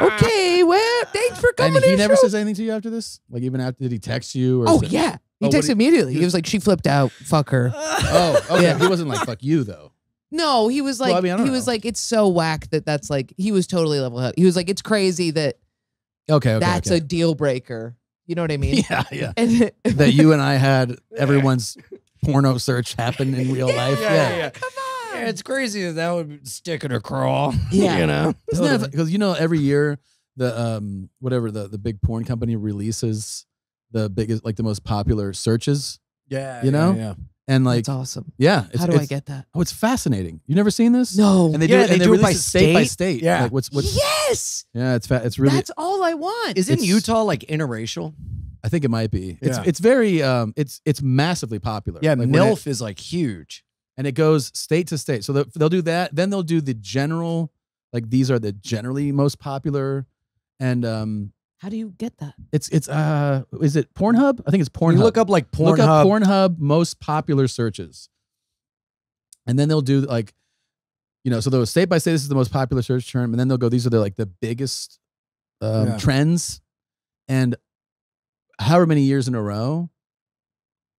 "Okay, well, thanks for and coming." he in, never show." says anything to you after this? Like even after, did he text you? Or "Oh say- yeah." He Oh, texted do you- immediately. He was like, "She flipped out. Fuck her." Oh, okay. Yeah. He wasn't like, fuck you though. No, he was like, Well, I mean, I don't he was like, it's so whack that that's like, he was totally level headed. He was like, it's crazy that Okay, okay. that's okay. a deal breaker. You know what I mean? Yeah, yeah. And that you and I had everyone's porno search happen in real life. Yeah. Come on. Yeah, it's crazy that that would stick in her craw. Yeah. you know? Isn't that because you know every year the um whatever the the big porn company releases the biggest like the most popular searches Yeah. You know? Yeah. and like it's awesome. yeah, it's, How do I get that? Oh, it's fascinating. You never seen this? No. And they Yeah, do it, they and they, do it by release it state by state. state. Yeah. Like what's what's yes. yeah, it's fa- it's really. That's all I want. Isn't Utah like interracial? I think it might be. It's Yeah. it's very um it's it's massively popular. Yeah, Like, when MILF is like huge. and it goes state to state. So they'll, they'll do that. Then they'll do the general, like these are the generally most popular, and um, How do you get that? it's it's uh, is it Pornhub? I think it's Pornhub. You look up like look up Pornhub. Pornhub most popular searches, and then they'll do like, you know, so they'll state by state this is the most popular search term, and then they'll go these are the like the biggest um, Yeah. trends, and however many years in a row,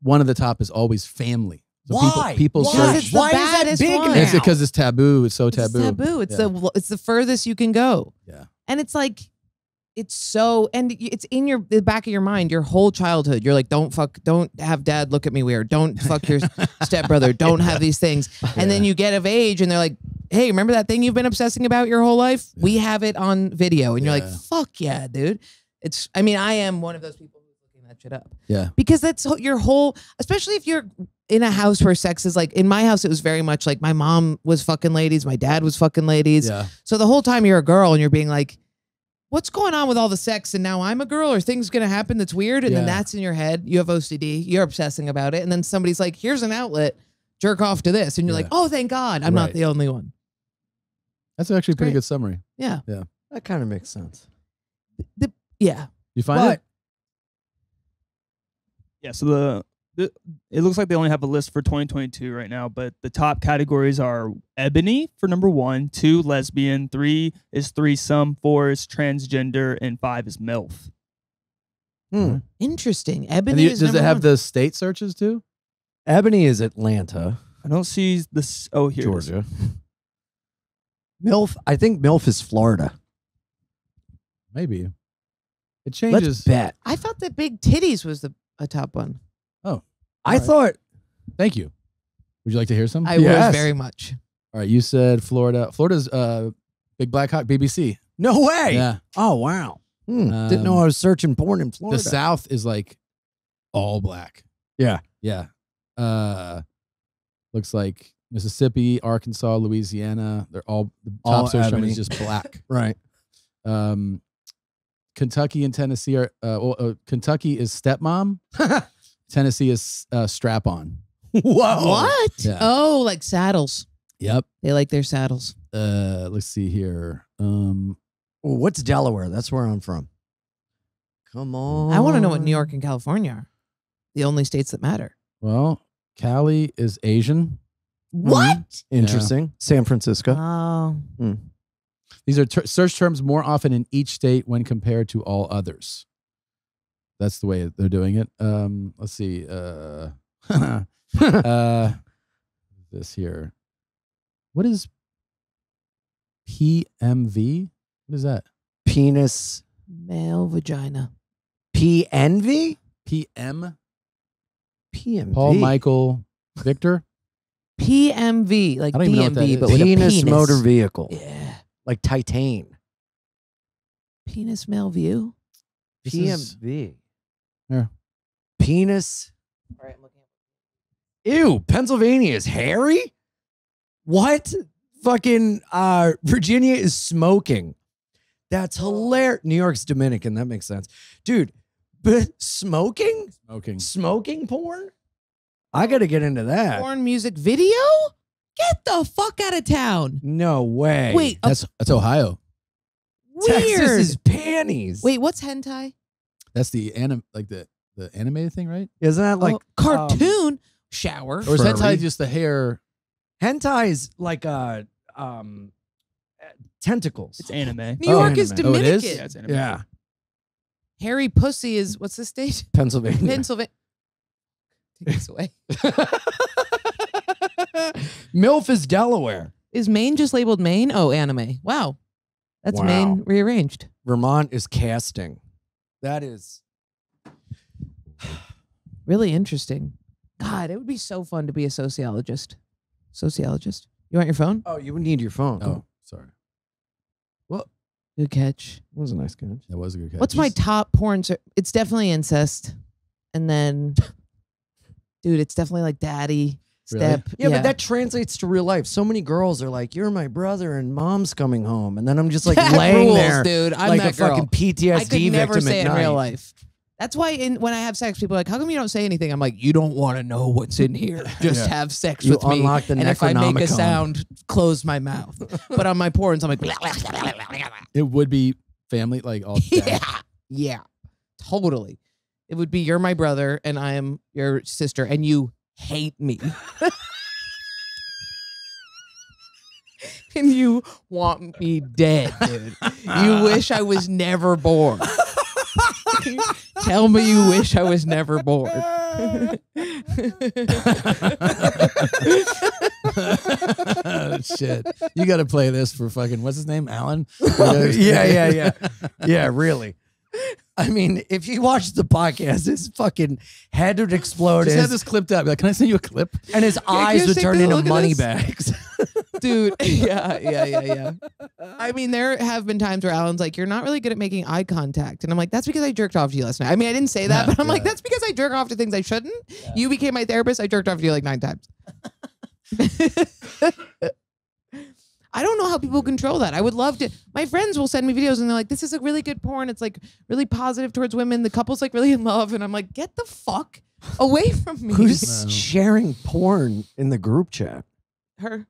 one of the top is always family. So Why? People, people Why? Because search. it's the Why is that big one. now? It's because it's taboo. It's so It's taboo. taboo. It's Yeah. the it's the furthest you can go. Yeah. And it's like it's so and it's in your the back of your mind your whole childhood. You're like don't fuck don't have dad look at me weird. Don't fuck your stepbrother. Don't have these things. And then you get of age and they're like, "Hey, remember that thing you've been obsessing about your whole life? We have it on video." And you're like, Yeah. "Fuck yeah, dude." It's I mean, I am one of those people who's looking that shit up. Yeah. Because that's your whole especially if you're in a house where sex is like in my house it was very much like my mom was fucking ladies, my dad was fucking ladies. Yeah. So the whole time you're a girl and you're being like, what's going on with all the sex? And now I'm a girl, or things gonna happen that's weird, and then that's in your head. You have OCD, you're obsessing about it, and then somebody's like, here's an outlet, jerk off to this, and you're Yeah. like, oh, thank God, I'm not the only one. That's actually a pretty great. good summary. Yeah, Yeah. That kind of makes sense. yeah. You find But it? Yeah, so the, the it looks like they only have a list for 2022 right now, but the top categories are ebony for number one, two lesbian, three is threesome, four is transgender, and five is milf. Hmm. Interesting. Ebony you- is does it have one. the state searches too? Ebony is Atlanta, I don't see this. Oh, here. Georgia. MILF, I think MILF is Florida. Maybe. It Let's changes. bet. I thought that big titties was the a top one. Oh, I thought Thank you. Would you like to hear some? I Yes. was very much. All right. You said Florida. Florida's uh, Big Black Hawk BBC. no way. Yeah. Oh wow. Hmm. Didn't know Um, I was searching porn in Florida. The South is like all black. Yeah. Yeah. Uh, looks like Mississippi, Arkansas, Louisiana. They're all the top All search term is just black. right. um, Kentucky and Tennessee are. Uh, well, uh, Kentucky is stepmom. Tennessee is uh, strap on. Whoa. What? Yeah. Oh, like saddles. Yep. They like their saddles. Uh, let's see here. Um, Well, what's Delaware? That's where I'm from. Come on. I want to know what New York and California are. The only states that matter. well, Cali is Asian. What? Interesting. San Francisco. Oh. These are ter- search terms more often in each state when compared to all others. That's the way they're doing it. Um, let's see. Uh, uh, this here. What is PMV? What is that? Penis. Male vagina. PNV? PM? PMV. Paul Michael Victor? PMV, like I don't even know what that DMV, is. but with a penis, penis motor vehicle. Yeah. Like Titan. Penis male view. This is- PMV. Yeah. Penis. All right, I'm looking. Ew, Pennsylvania is hairy? What? Fucking uh Virginia is smoking. That's hilarious. New York's Dominican. That makes sense. Dude, but smoking? Smoking. Smoking porn? I got to get into that. Porn music video? Get the fuck out of town. No way. Wait, a- That's that's Ohio. weird. Texas is panties. Wait, what's hentai? That's the anim like the the animated thing, right? isn't that like oh, cartoon shower. Or is Furry. hentai just the hair? hentai is like uh um uh, tentacles. It's anime. New Oh, York is anime. Oh, it Dominican. is? Yeah, it's anime. yeah, Hairy pussy is what's the state? Pennsylvania. Pennsylvania. Take this away. MILF is Delaware. Is Maine just labeled Maine? Oh, anime. Wow. That's Wow. Maine rearranged. Vermont is casting. That is Really interesting. God, it would be so fun to be a sociologist. Sociologist. You want your phone? Oh, you would need your phone. Oh, sorry. What? Good catch. that was a nice catch. That was a good catch. What's my top porn? Ser- it's definitely incest. And then dude, it's definitely like daddy Really? step. Yeah, but that translates to real life. So many girls are like, "You're my brother," and mom's coming home, and then I'm just like That laying rules, there, dude. I'm like that a girl. fucking PTSD I could never victim say at it in real life. That's why in, when I have sex, people are like, "How come you don't say anything?" I'm like, "You don't want to know what's in here. Just Yeah. have sex You with me." unlock the and if I make a sound, close my mouth. but on my porns, I'm like, It would be family, like all. yeah, yeah, totally. It would be you're my brother and I am your sister, and you hate me. and you want me dead, dude. You wish I was never born. Tell me you wish I was never born. oh, Shit, you got to play this for fucking what's his name, Alan? yeah, yeah, yeah, yeah. Really. I mean, if you watch the podcast, his fucking head would explode, Just have his, this clipped up. Like, can I send you a clip? and his I eyes would turn into money bags. Dude, yeah, yeah, yeah, yeah. I mean, there have been times where Alan's like, "You're not really good at making eye contact," and I'm like, "That's because I jerked off to you last night." I mean, I didn't say that, Yeah, but I'm like, "That's because I jerk off to things I shouldn't." You became my therapist. I jerked off to you like nine times. I don't know how people control that. I would love to. My friends will send me videos and they're like, "This is a really good porn. It's like really positive towards women. The couple's like really in love." And I'm like, "Get the fuck away from me." Who's No. sharing porn in the group chat? her?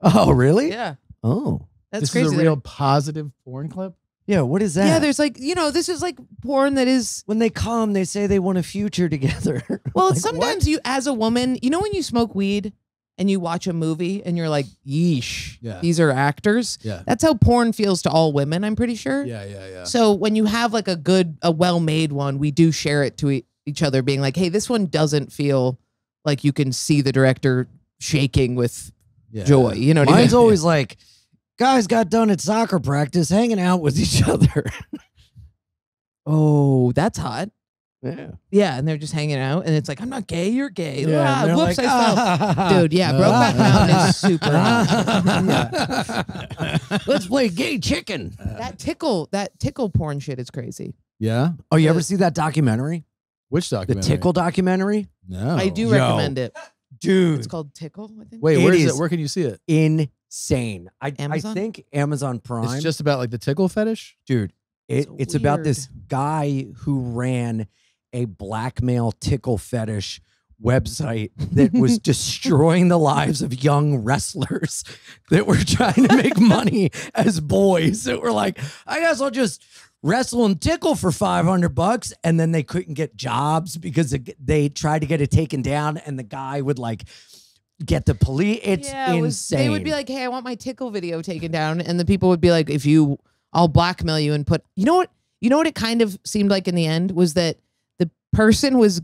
Oh, really? Yeah, Oh, that's this crazy. is a real positive porn clip. yeah. What is that? Yeah, there's like you know, this is like porn that is when they come, they say they want a future together. Well, Like, sometimes you, as a woman, you know, when you smoke weed and you watch a movie and you're like, yeesh, Yeah. these are actors. Yeah, That's how porn feels to all women, I'm pretty sure. yeah, yeah, yeah. So when you have like a good, a well made one, we do share it to e- each other, being like, hey, this one doesn't feel like you can see the director shaking with yeah. joy. You know what I Mine's mean? always like, guys got done at soccer practice hanging out with each other. Oh, that's hot. Yeah. Yeah. And they're just hanging out. And it's like, I'm not gay, you're gay. Yeah, Ah, they're whoops, like, I fell. "Ah." Dude, yeah, Brokeback Mountain is super hot. Let's play gay chicken. That tickle, that tickle porn shit is crazy. Yeah. Oh, you ever see that documentary? Which The documentary? Tickle documentary? No. I do Yo. recommend it. Dude. It's called Tickle, I think. Wait, It where is, is- it? Where can you see it? insane. I, I Amazon? think Amazon Prime. It's just about like the tickle fetish. dude it, So it's about this guy who ran a blackmail tickle fetish website that was destroying the lives of young wrestlers that were trying to make money as boys that were like i guess i'll just wrestle and tickle for 500 bucks and then they couldn't get jobs because they tried to get it taken down and the guy would like get the police it's yeah, it was- insane they would be like, "Hey, I want my tickle video taken down," and the people would be like, "If you, I'll blackmail you and put." You know what? You know what? It kind of seemed like in the end was that person was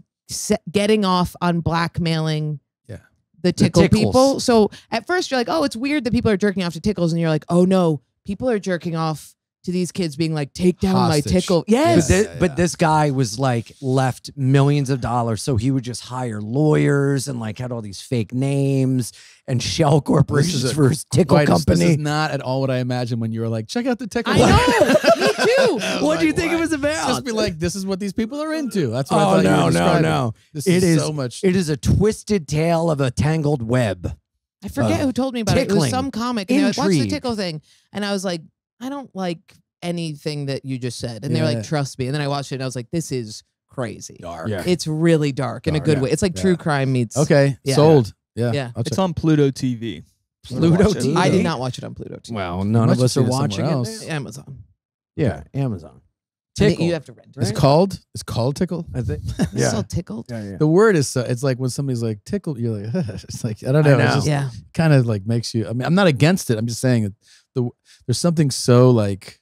getting off on blackmailing. Yeah. The tickle tickles. people. So at first you're like, oh, it's weird that people are jerking off to tickles, and you're like, oh no, people are jerking off to these kids being like, take down my Hostage. tickle. But, Yes. thi- yeah, but this guy was like left millions of dollars, so he would just hire lawyers and like had all these fake names and shell corporations a- for his tickle Why, this- This company. is not at all what I imagined when you were like, check out the tickle. I know. Me too. I was What do you like, think it was about? Just be like, this is what these people are into. That's what I oh thought you no, were no, describing. no! This It is, is- so much. It is a twisted tale of a tangled web. I forget Uh, who told me about it. It was some comic, and they're like, "Watch the tickle thing," and I was like, "I don't like anything that you just said," and they're Yeah. like, "Trust me," and then I watched it, and I was like, "This is crazy. dark. Yeah. It's really dark in a Dark, good yeah. way. It's like Yeah. true crime meets." Okay, Yeah. sold. Yeah, Yeah. I'll It's check. on Pluto TV. Pluto Watch it. TV. I did not watch it on Pluto. TV. Well, none must of us are seen watching somewhere it. else. Amazon. Yeah, Amazon. I think Tickle. You have to rent. It's called. It's called tickle. I think. It's Yeah. still tickled. yeah, yeah. The word is so. It's like when somebody's like tickled. You're like, it's like I don't I know. know. It's just Yeah. kind of like makes you. I mean, I'm not against it. I'm just saying that the there's something so like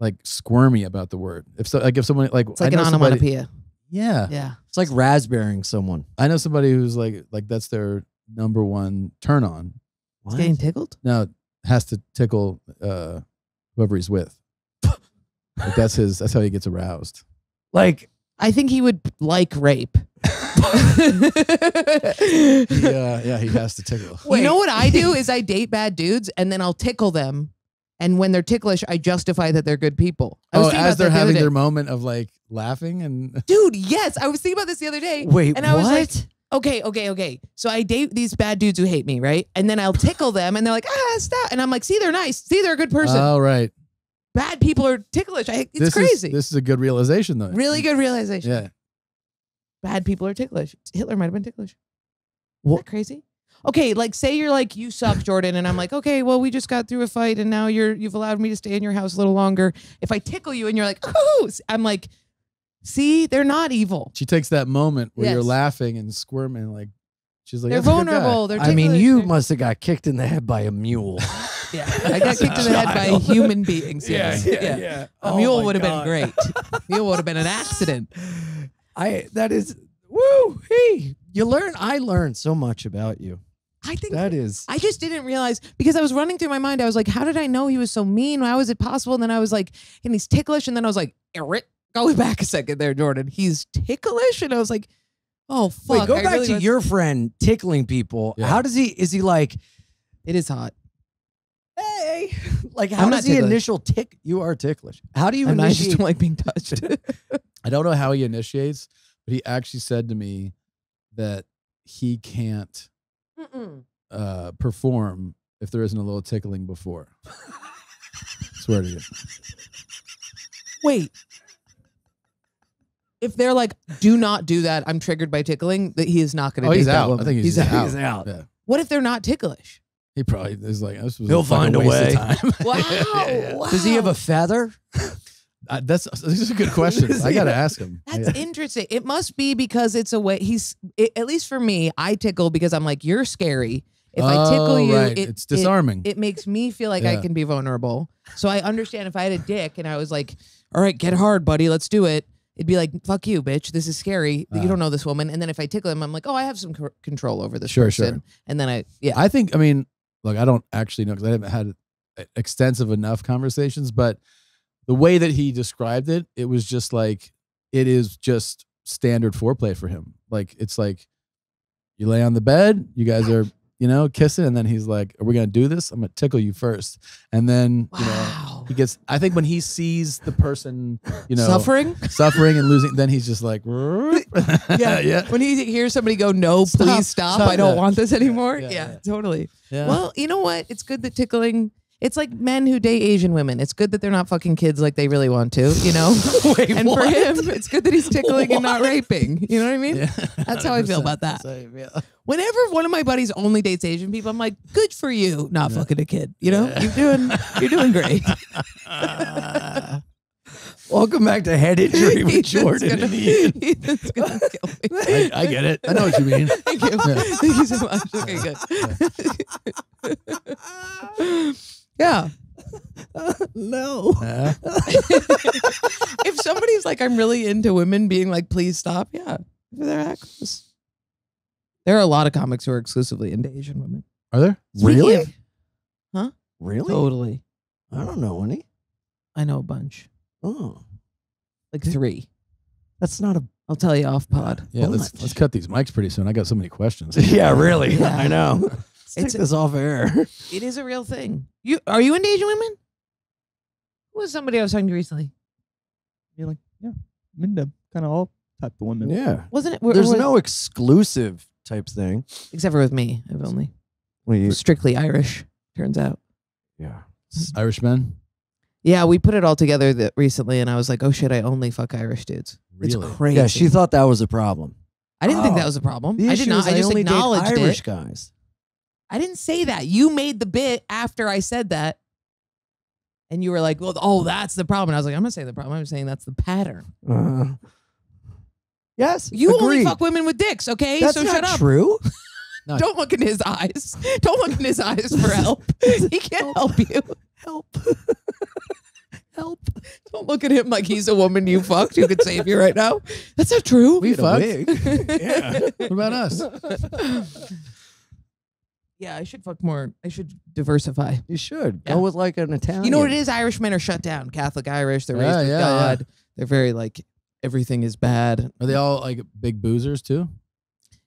like squirmy about the word. If so, like if someone like It's like I an know somebody- onomatopoeia. Yeah, Yeah. It's like raspberrying someone. I know somebody who's like like that's their number one turn on. It's getting tickled. Now has to tickle uh whoever he's with. like that's his. That's how he gets aroused. Like I think he would like rape. Yeah, yeah, he has to tickle. You know what I do is I date bad dudes and then I'll tickle them. And when they're ticklish, I justify that they're good people. I Oh, as they're the having their moment of like laughing and Dude, yes. I was thinking about this the other day. Wait, and I was like, okay, okay, okay. So I date these bad dudes who hate me, right? And then I'll tickle them, and they're like, ah, stop. And I'm like, see, they're nice. See, they're a good person. Oh, right. bad people are ticklish. I, it's this crazy. Is, this is a good realization, though. really good realization. Yeah. Bad people are ticklish. Hitler might have been ticklish. What- crazy? Okay, like say you're like you suck, Jordan, and I'm like, okay, well we just got through a fight, and now you're you've allowed me to stay in your house a little longer. If I tickle you and you're like, oh, I'm like, see, they're not evil. She takes that moment where you're laughing and squirming, like she's like, They're "That's a good guy." vulnerable. They're I mean, ticklish, you they're- must have got kicked in the head by a mule. Yeah, I got kicked in the head by Child. human beings. Yeah, Yes. yeah, yeah. A Oh mule my would have been God. great. mule would have been an accident. I that is woo. Hey, you learn. I learned so much about you. I think That is. I just didn't realize because I was running through my mind. I was like, how did I know he was so mean? How is it possible? And then I was like, and he's ticklish. And then I was like, Eric, go back a second there, Jordan. He's ticklish. And I was like, oh, fuck. Wait, go I back really to was- your friend tickling people. Yeah. How does he? Is he like, It is hot. hey? Like, how I'm does not the ticklish. initial tick? You are ticklish. How do you And I just don't like being touched. I don't know how he initiates, but he actually said to me that he can't uh, perform if there isn't a little tickling before. Swear to you. Wait. If they're like, do not do that, I'm triggered by tickling, that he is not going to Oh, date he's that out. woman. I think he's, He's out. out. He's out. Yeah. what if they're not ticklish? He probably is like, this was He'll a find a waste of way. time. Wow. Yeah, yeah. Does he have a feather? Uh, that's this is a good question. I got to ask him. That's Yeah. interesting. It must be because it's a way he's it, at least for me, I tickle because I'm like, you're scary. If I tickle Oh, you, right. it, it's disarming. It, makes me feel like I can be vulnerable. So I understand if I had a dick and I was like, all right, get hard, buddy, let's do it. It'd be like, fuck you, bitch. This is scary. Ah. you don't know this woman. And then if I tickle him, I'm like, oh, I have some c- control over this Sure, sure. person. And then I, yeah. I think, I mean, look, I don't actually know because I haven't had e- extensive enough conversations, but the way that he described it, it was just like, it is just standard foreplay for him. Like, it's like you lay on the bed, you guys are, you know, kissing, and then he's like, Are we going to do this? I'm to tickle you first. And then, you know, wow. he gets, I think when he sees the person, you know, Suffering? suffering and losing, then he's just like, yeah, yeah. When he hears somebody go, no, Stop, please stop. stop I don't that. want this anymore. yeah, Yeah, yeah. totally. yeah. Well, you know what? It's good that tickling. It's like men who date Asian women. It's good that they're not fucking kids like they really want to, you know? Wait, and for him, it's good that he's tickling and not raping. You know what I mean? Yeah. That's how I feel about that. Same, yeah. Whenever one of my buddies only dates Asian people, I'm like, good for you, not fucking a kid. You know? You're doing you're doing great. Welcome back to head injury with Jordan. gonna- and Ian. Ethan's gonna kill me. I, I get it. I know what you mean. Thank you. Yeah. Thank you so much. Okay, good. Yeah. no. Uh, If somebody's like, I'm really into women being like, please stop. Yeah. They're close. There are a lot of comics who are exclusively into Asian women. are there? Really? Speaking of- Really? Totally. I don't know any. I know a bunch. Oh, Like three. that's not a. I'll tell you off pod. Yeah, let's let's cut these mics pretty soon. I got so many questions. Yeah, really. Yeah. I know. Let's It's- take this off air. It is a real thing. You are you into Asian women? Who was somebody I was talking to recently? You're like, yeah, I'm into kind of all type of women. yeah. Wasn't it? or There's was- no exclusive type thing. except for with me. I've only Well, you, strictly Irish. Turns out. yeah. Irishmen. Yeah, we put it all together that recently, and I was like, oh shit, I only fuck Irish dudes. Really? It's crazy. Yeah, she thought that was a problem. I didn't think Oh. that was a problem. The I issue did not. is I just only acknowledged Irish it. guys. I didn't say that. You made the bit after I said that. And you were like, well, oh, that's the problem. And I was like, I'm not saying the problem. I'm saying that's the pattern. Uh, yes, You only fuck women with dicks, okay? That's so not shut up. true. No. Don't look in his eyes. Don't look in his eyes for help. He can't help you. Help. Help. Don't look at him like he's a woman you fucked who could save you right now. That's not true. We Get a fucked. yeah. What about us? Yeah, I should fuck more. I should diversify. You should Yeah. go with like an Italian. You know what it is? Irish men are shut down. Catholic Irish. They're raised Yeah, with yeah, yeah. God. They're very like everything is bad. Are they all like big boozers too?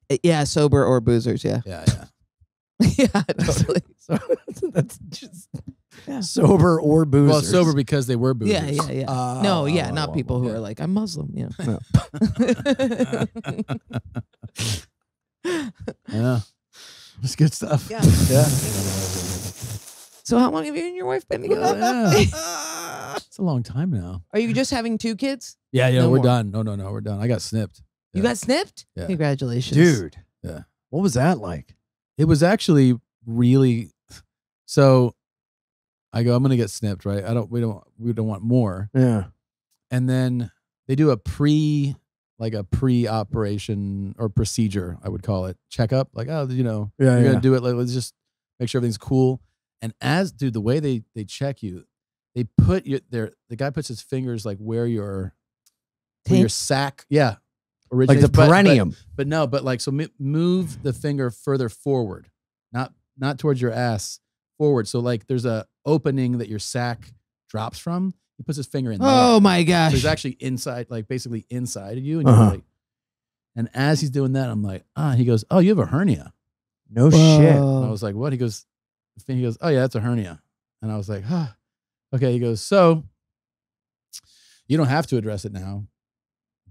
Uh, Yeah, sober or boozers. Yeah, Yeah, yeah. yeah, totally. So that's just Yeah. sober or booze. Well, sober because they were boozers. Yeah, yeah, yeah. no, yeah, not people who yeah. are like I'm Muslim. Yeah. No. Yeah, it's good stuff. Yeah. yeah. So how long have you and your wife been together? Oh, yeah. It's a long time now. Are you just having two kids? Yeah, yeah, No we're more. done. No, no, no, we're done. I got snipped. You got snipped? Yeah. Congratulations. Dude. Yeah. What was that like? It was actually really so. I go, I'm gonna get snipped, right? I don't. We don't. We don't want more. Yeah. And then they do a pre, like a pre-operation or procedure, I would call it checkup. Like, oh, you know, Yeah. you're yeah. gonna do it. Like, let's just make sure everything's cool. And as dude, the way they they check you, they put your their the guy puts his fingers like where your where your Taint? sack, yeah, like originates. the but- but- But, no, but like so, mo- move the finger further forward, not not towards your ass, forward. So like there's a opening that your sack drops from. He puts his finger in there. Oh my So gosh. he's actually inside, like basically inside of you, and Uh-huh. you're like. And as he's doing that, I'm like, ah. He goes, oh, you have a hernia. no shit. And I was like, what? He goes, he goes, oh yeah, that's a hernia. And I was like, huh. Okay. He goes, so you don't have to address it now,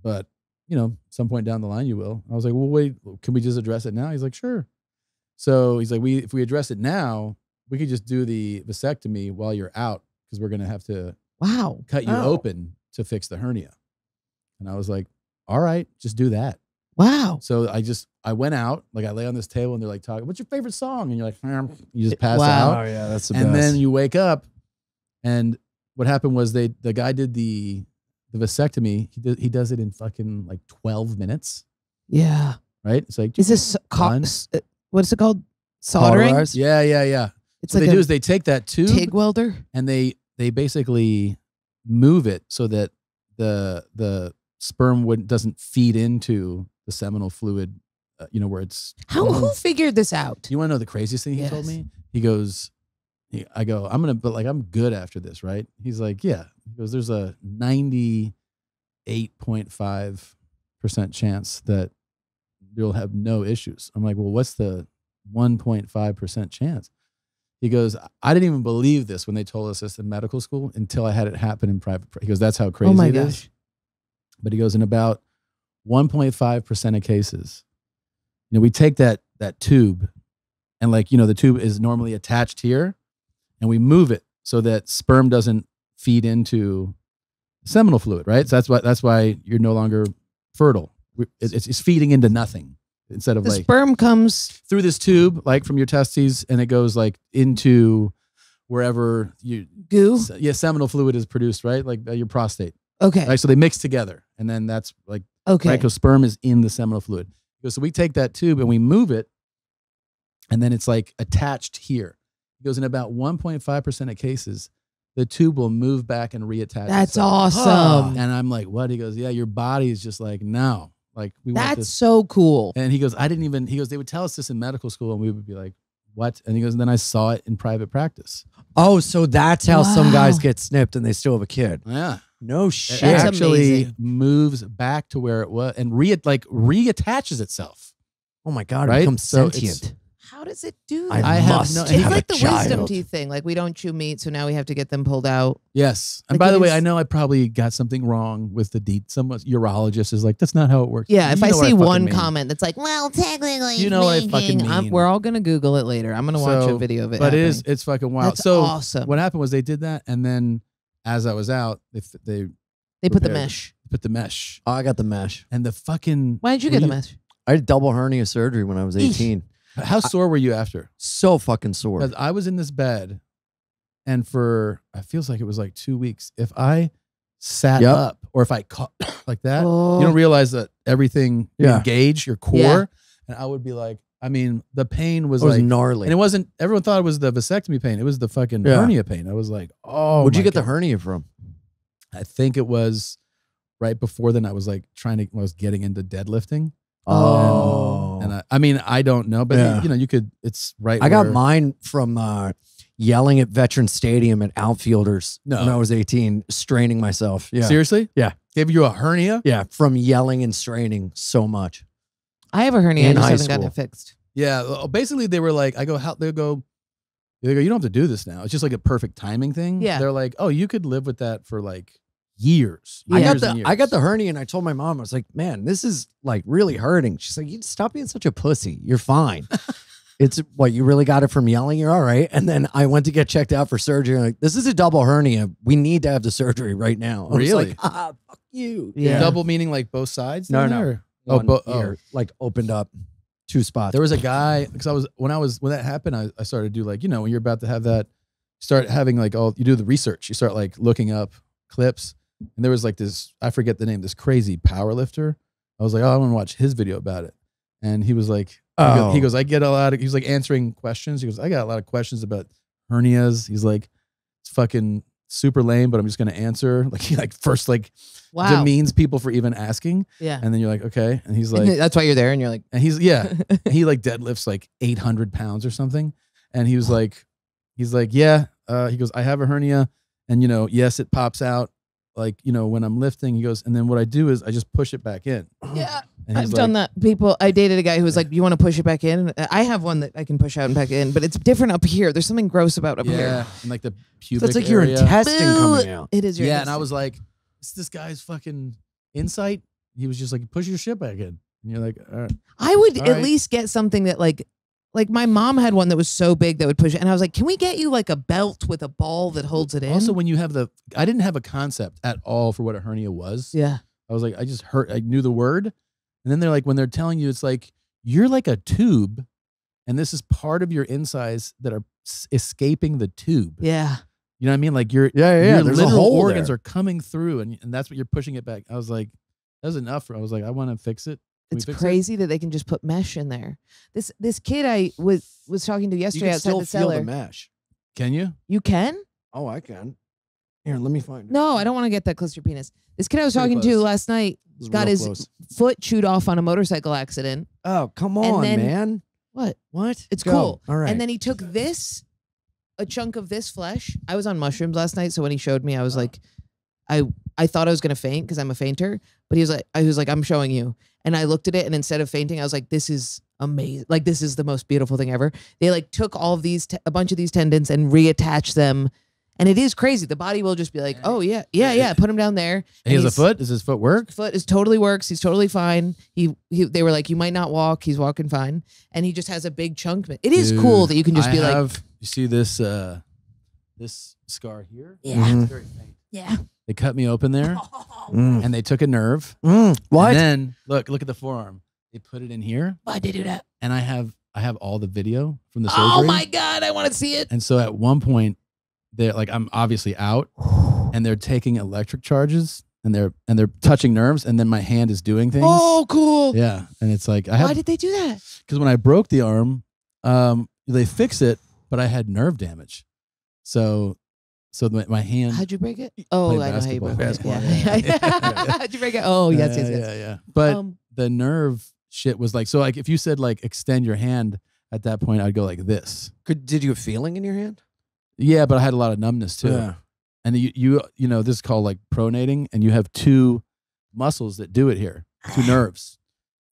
but you know, some point down the line you will. I was like, well, wait, can we just address it now? He's like, sure. So he's like, we if we address it now, we could just do the vasectomy while you're out because we're gonna have to wow. cut you Oh. open to fix the hernia. And I was like, all right, just do that. Wow. So I just I went out, like I lay on this table and they're like talking, what's your favorite song? And you're like, you just pass Wow. out. Oh yeah, that's the and best. then you wake up and what happened was they the guy did the the vasectomy. He did, he does it in fucking like 12 minutes, Yeah. right? It's like Is this co- Done. s- uh, what is it called? Soldering? Cauterize? yeah, yeah, yeah. It's So like they a do is they take that tube TIG welder. and they they basically move it so that the the sperm would doesn't feed into the seminal fluid, uh, you know, where it's How who figured this out? You want to know the craziest thing he told me? He goes, he, I go, I'm gonna, but like I'm good after this, right? He's like, yeah. He goes, there's a 98.5 percent chance that you'll have no issues. I'm like, well, what's the 1.5 percent chance? He goes, I didn't even believe this when they told us this in medical school until I had it happen in private. He goes, that's how crazy oh my it is." gosh. But he goes, in about 1.5 percent of cases, you know, we take that that tube, and like you know, the tube is normally attached here, and we move it so that sperm doesn't feed into seminal fluid, right? So that's why that's why you're no longer fertile. It's, it's feeding into nothing instead of The like sperm comes through this tube, like from your testes, and it goes like into wherever you goo. se- yeah seminal fluid is produced, right? Like uh, your prostate. Okay. Right, so they mix together, and then that's like Okay. right? Sperm is in the seminal fluid. He goes, so we take that tube and we move it, and then it's like attached here. He goes, in about 1.5% of cases, the tube will move back and reattach. That's itself. awesome. And I'm like, what? He goes, yeah, your body is just like, no. Like, we want That's this. so cool. And he goes, I didn't even, he goes, they would tell us this in medical school, and we would be like, what? And he goes, and then I saw it in private practice. oh, so that's how some guys get snipped and they still have a kid. Yeah. No It shit. That's actually amazing. moves back to where it was and re like reattaches itself. oh my god, Right? it becomes So sentient. How does it do I, that? I have must no- it's have like a the wisdom child. teeth thing. Like we don't chew meat, so now we have to get them pulled out. Yes. And Like, by it the way, is- I know I probably got something wrong with the deed. Some urologist is like, that's not how it works. Yeah, You if I know what see fucking one mean. comment that's like, "Well, technically, You know what I speaking," fucking I'm- mean. we're all gonna Google it later. I'm gonna watch So, a video of it. but it is, happening. it's fucking wild. That's so awesome. what happened was they did that. And then as I was out, they, f- they they put the prepared. mesh. put the mesh Oh, I got the mesh. and the fucking, Why did you Were get the mesh? I had double hernia surgery when I was Eesh. 18. How sore were you after? So fucking sore. I was in this bed and for, it feels like it was like two weeks. If I sat Yep. up or if I caught like that, Oh, you don't oh. realize that everything Yeah. engage your core Yeah. and i would be like i mean the pain was It was like gnarly. and it wasn't everyone thought it was the vasectomy pain it was the fucking Yeah. hernia pain i was like oh Where'd you get the hernia from? i think it was right before then i was like trying to i was getting into deadlifting Oh. and I, I mean i don't know but Yeah. you know you could it's right I got where- mine from uh, yelling at Veteran Stadium at outfielders No. when I was 18, straining myself. Yeah. seriously Yeah. gave you a hernia Yeah. From yelling and straining so much. I have a hernia. I just high haven't gotten school. it fixed. yeah well, basically they were like i go how they go they go you don't have to do this now it's just like a perfect timing thing Yeah. they're like oh you could live with that for like years. I got years the I got the hernia, and I told my mom, I was like, "Man, this is like really hurting." She's like, "You stop being such a pussy. You're fine." it's what you really got it from yelling. You're all right. And then I went to get checked out for surgery. I'm like, this is a double hernia. We need to have the surgery right now. I was Really? like, ah, fuck you. Yeah. double meaning like both sides. No, then, no. or- Oh, One bo- oh. ear, like opened up two spots. There was a guy because I was when I was when that happened, I, I started to do like you know when you're about to have that, start having like all you do the research. You start like looking up clips, and there was like this I forget the name this crazy power lifter. I was like, oh, I want to watch his video about it, and he was like, he, go- Oh. he goes, I get a lot of. He was like answering questions. He goes, I got a lot of questions about hernias. He's like, it's fucking super lame, but I'm just gonna answer. Like he like first like Wow. demeans people for even asking, yeah. and then you're like, okay, and he's like. That's why you're there, and you're like, And he's yeah, he like deadlifts like 800 pounds or something. And he was like, he's like, yeah. Uh, he goes, I have a hernia, and you know, yes, it pops out like you know when I'm lifting. He goes, and then what I do is I just push it back in. yeah. I've he's done that. People, I dated a guy who was like, "You want to push it back in?" Uh, I have one that I can push out and back in, but it's different up here. There's something gross about up Yeah, here. and like the so pubic it's like your intestine Boo. coming out. It is your yeah, and I was like, "Is this guy's fucking insight?" He was just like, "Push your shit back in," and you're like, All right. I would All at right. least get something that like like my mom had one that was so big that would push it and I was like, "Can we get you like a belt with a ball that holds it in?" Also, when you have the, I didn't have a concept at all for what a hernia was. yeah. I was like, I just heard, I knew the word. And then they're like, when they're telling you, it's like, you're like a tube, and this is part of your insides that are escaping the tube. Yeah. You know what I mean? Like your, Yeah, yeah, yeah. your There's a literal hole organs there. are coming through, and, and that's what you're pushing it back. I was like, that was enough. For, I was like, I want to fix it. It's fix it? crazy that they can just put mesh in there. This this kid I was was talking to yesterday outside the feel cellar. the mesh. Can you? you can? Oh, I can. Here, let me find it. No, I don't want to get that close to your penis. This kid I was Pretty talking to last night got his close. foot chewed off on a motorcycle accident. Oh, come on, then- man. What? What? It's Go. cool. All right. And then he took this, a chunk of this flesh. I was on mushrooms last night, so when he showed me, I was uh-huh. like, I I thought I was gonna faint because I'm a fainter. But he was like, I was like, I'm showing you. And I looked at it, and instead of fainting, I was like, this is amazing. Like this is the most beautiful thing ever. They like took all of these, te- a bunch of these tendons, and reattached them. And it is crazy. The body will just be like, oh yeah, yeah, yeah. Put him down there. He has a foot. Does his foot work? foot is totally works. He's totally fine. He, he they were like, you might not walk. He's walking fine, and he just has a big chunk. It is cool that you can just I be like, you see this, uh, this scar here? yeah. It's very faint. Yeah. They cut me open there, Mm. and they took a nerve. Mm. What? And then look, look at the forearm. They put it in here, Why'd they do that? and I have I have all the video from the surgery. Oh my god, I want to see it. And so at one point, they're like, I'm obviously out, and they're taking electric charges, and they're and they're touching nerves, and then my hand is doing things. Oh, cool. yeah, and it's like I Why did they do that? because when I broke the arm, um, they fix it, but I had nerve damage, so so my, my hand. How'd you break it? Oh, I know how you basketball. broke it. Basketball, Yeah. yeah. How'd you break it? Oh, yes, yes, Yeah, yes. yeah, yeah. But um, the nerve shit was like so like if you said like extend your hand at that point i'd go like this Could, did you have feeling in your hand? yeah but i had a lot of numbness too Yeah. and you you you know this is called like pronating and you have two muscles that do it here two nerves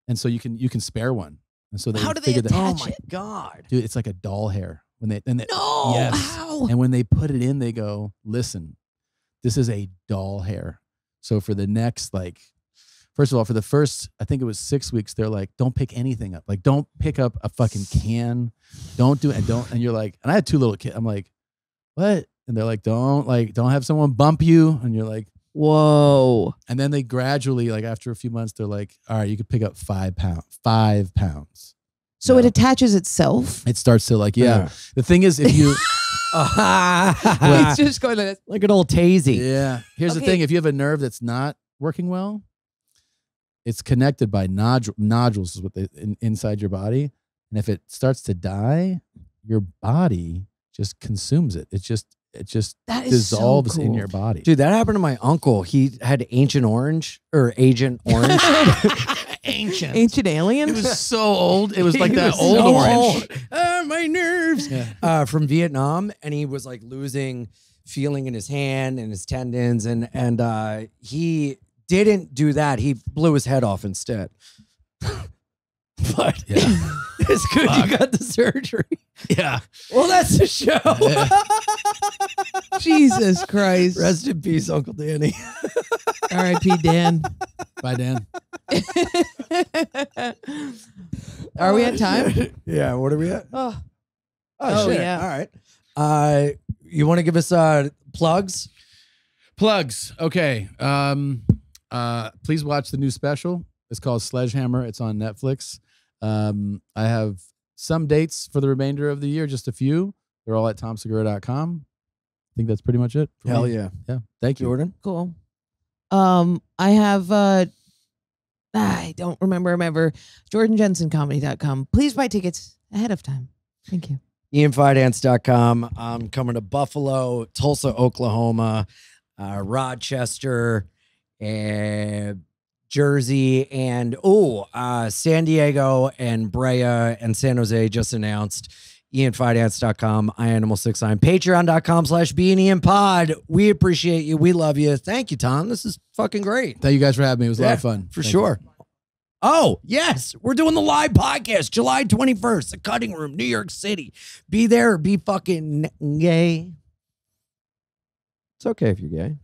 and so you can you can spare one and so they How do they figured that Oh my it. god. dude it's like a doll hair when they and they, no. Yes. How? and when they put it in they go listen this is a doll hair so for the next like first of all for the first i think it was six weeks they're like don't pick anything up like don't pick up a fucking can don't do it and don't and you're like and i had two little kids i'm like what and they're like don't like don't have someone bump you and you're like Whoa. and then they gradually like after a few months they're like all right you can pick up five pounds five pounds So it attaches itself. it starts to like yeah the thing is if you it's just going like this. like an old tasy. Yeah. Here's the thing: if you have a nerve that's not working well, it's connected by nodule, nodules, is what they in, inside your body, and if it starts to die, your body just consumes it. It just it just That is so dissolves in your body. Dude, that happened to my uncle. He had Ancient Orange or Agent Orange. Ancient. Ancient aliens. It was so old. It was like He that was old so orange. old. Ah, my nerves. Yeah. Uh, from Vietnam, and he was like losing feeling in his hand and his tendons, and and uh, he didn't do that. He blew his head off instead. but Yeah. it's good you got the surgery. Yeah. Well, that's the show. Jesus Christ. Rest in peace, Uncle Danny. R.I.P. Dan. Bye, Dan. Are we at time? yeah. What are we at? Oh, Oh, Oh, shit. yeah. All right. Uh, you want to give us uh plugs? Plugs. Okay. Um, uh, please watch the new special. It's called Sledgehammer. It's on Netflix. Um, I have some dates for the remainder of the year, just a few. They're all at tomsegura.com. I think that's pretty much it. for Hell me. yeah, Yeah. Thank you. Jordan. cool. Um, I have uh I don't remember remember jordanjensencomedy.com. Please buy tickets ahead of time. Thank you. IanFidance.com. I'm coming to Buffalo, Tulsa, Oklahoma, uh, Rochester, and Jersey, and oh, uh, San Diego and Brea and San Jose just announced. IanFidance.com, iAnimal69, Patreon.com slash Pod. We appreciate you. We love you. Thank you, Tom. This is fucking great. Thank you guys for having me. It was a lot of fun. For Thank you. sure. Oh, yes. We're doing the live podcast July 21st, the cutting room, New York City. Be there or be fucking gay. It's okay if you're gay.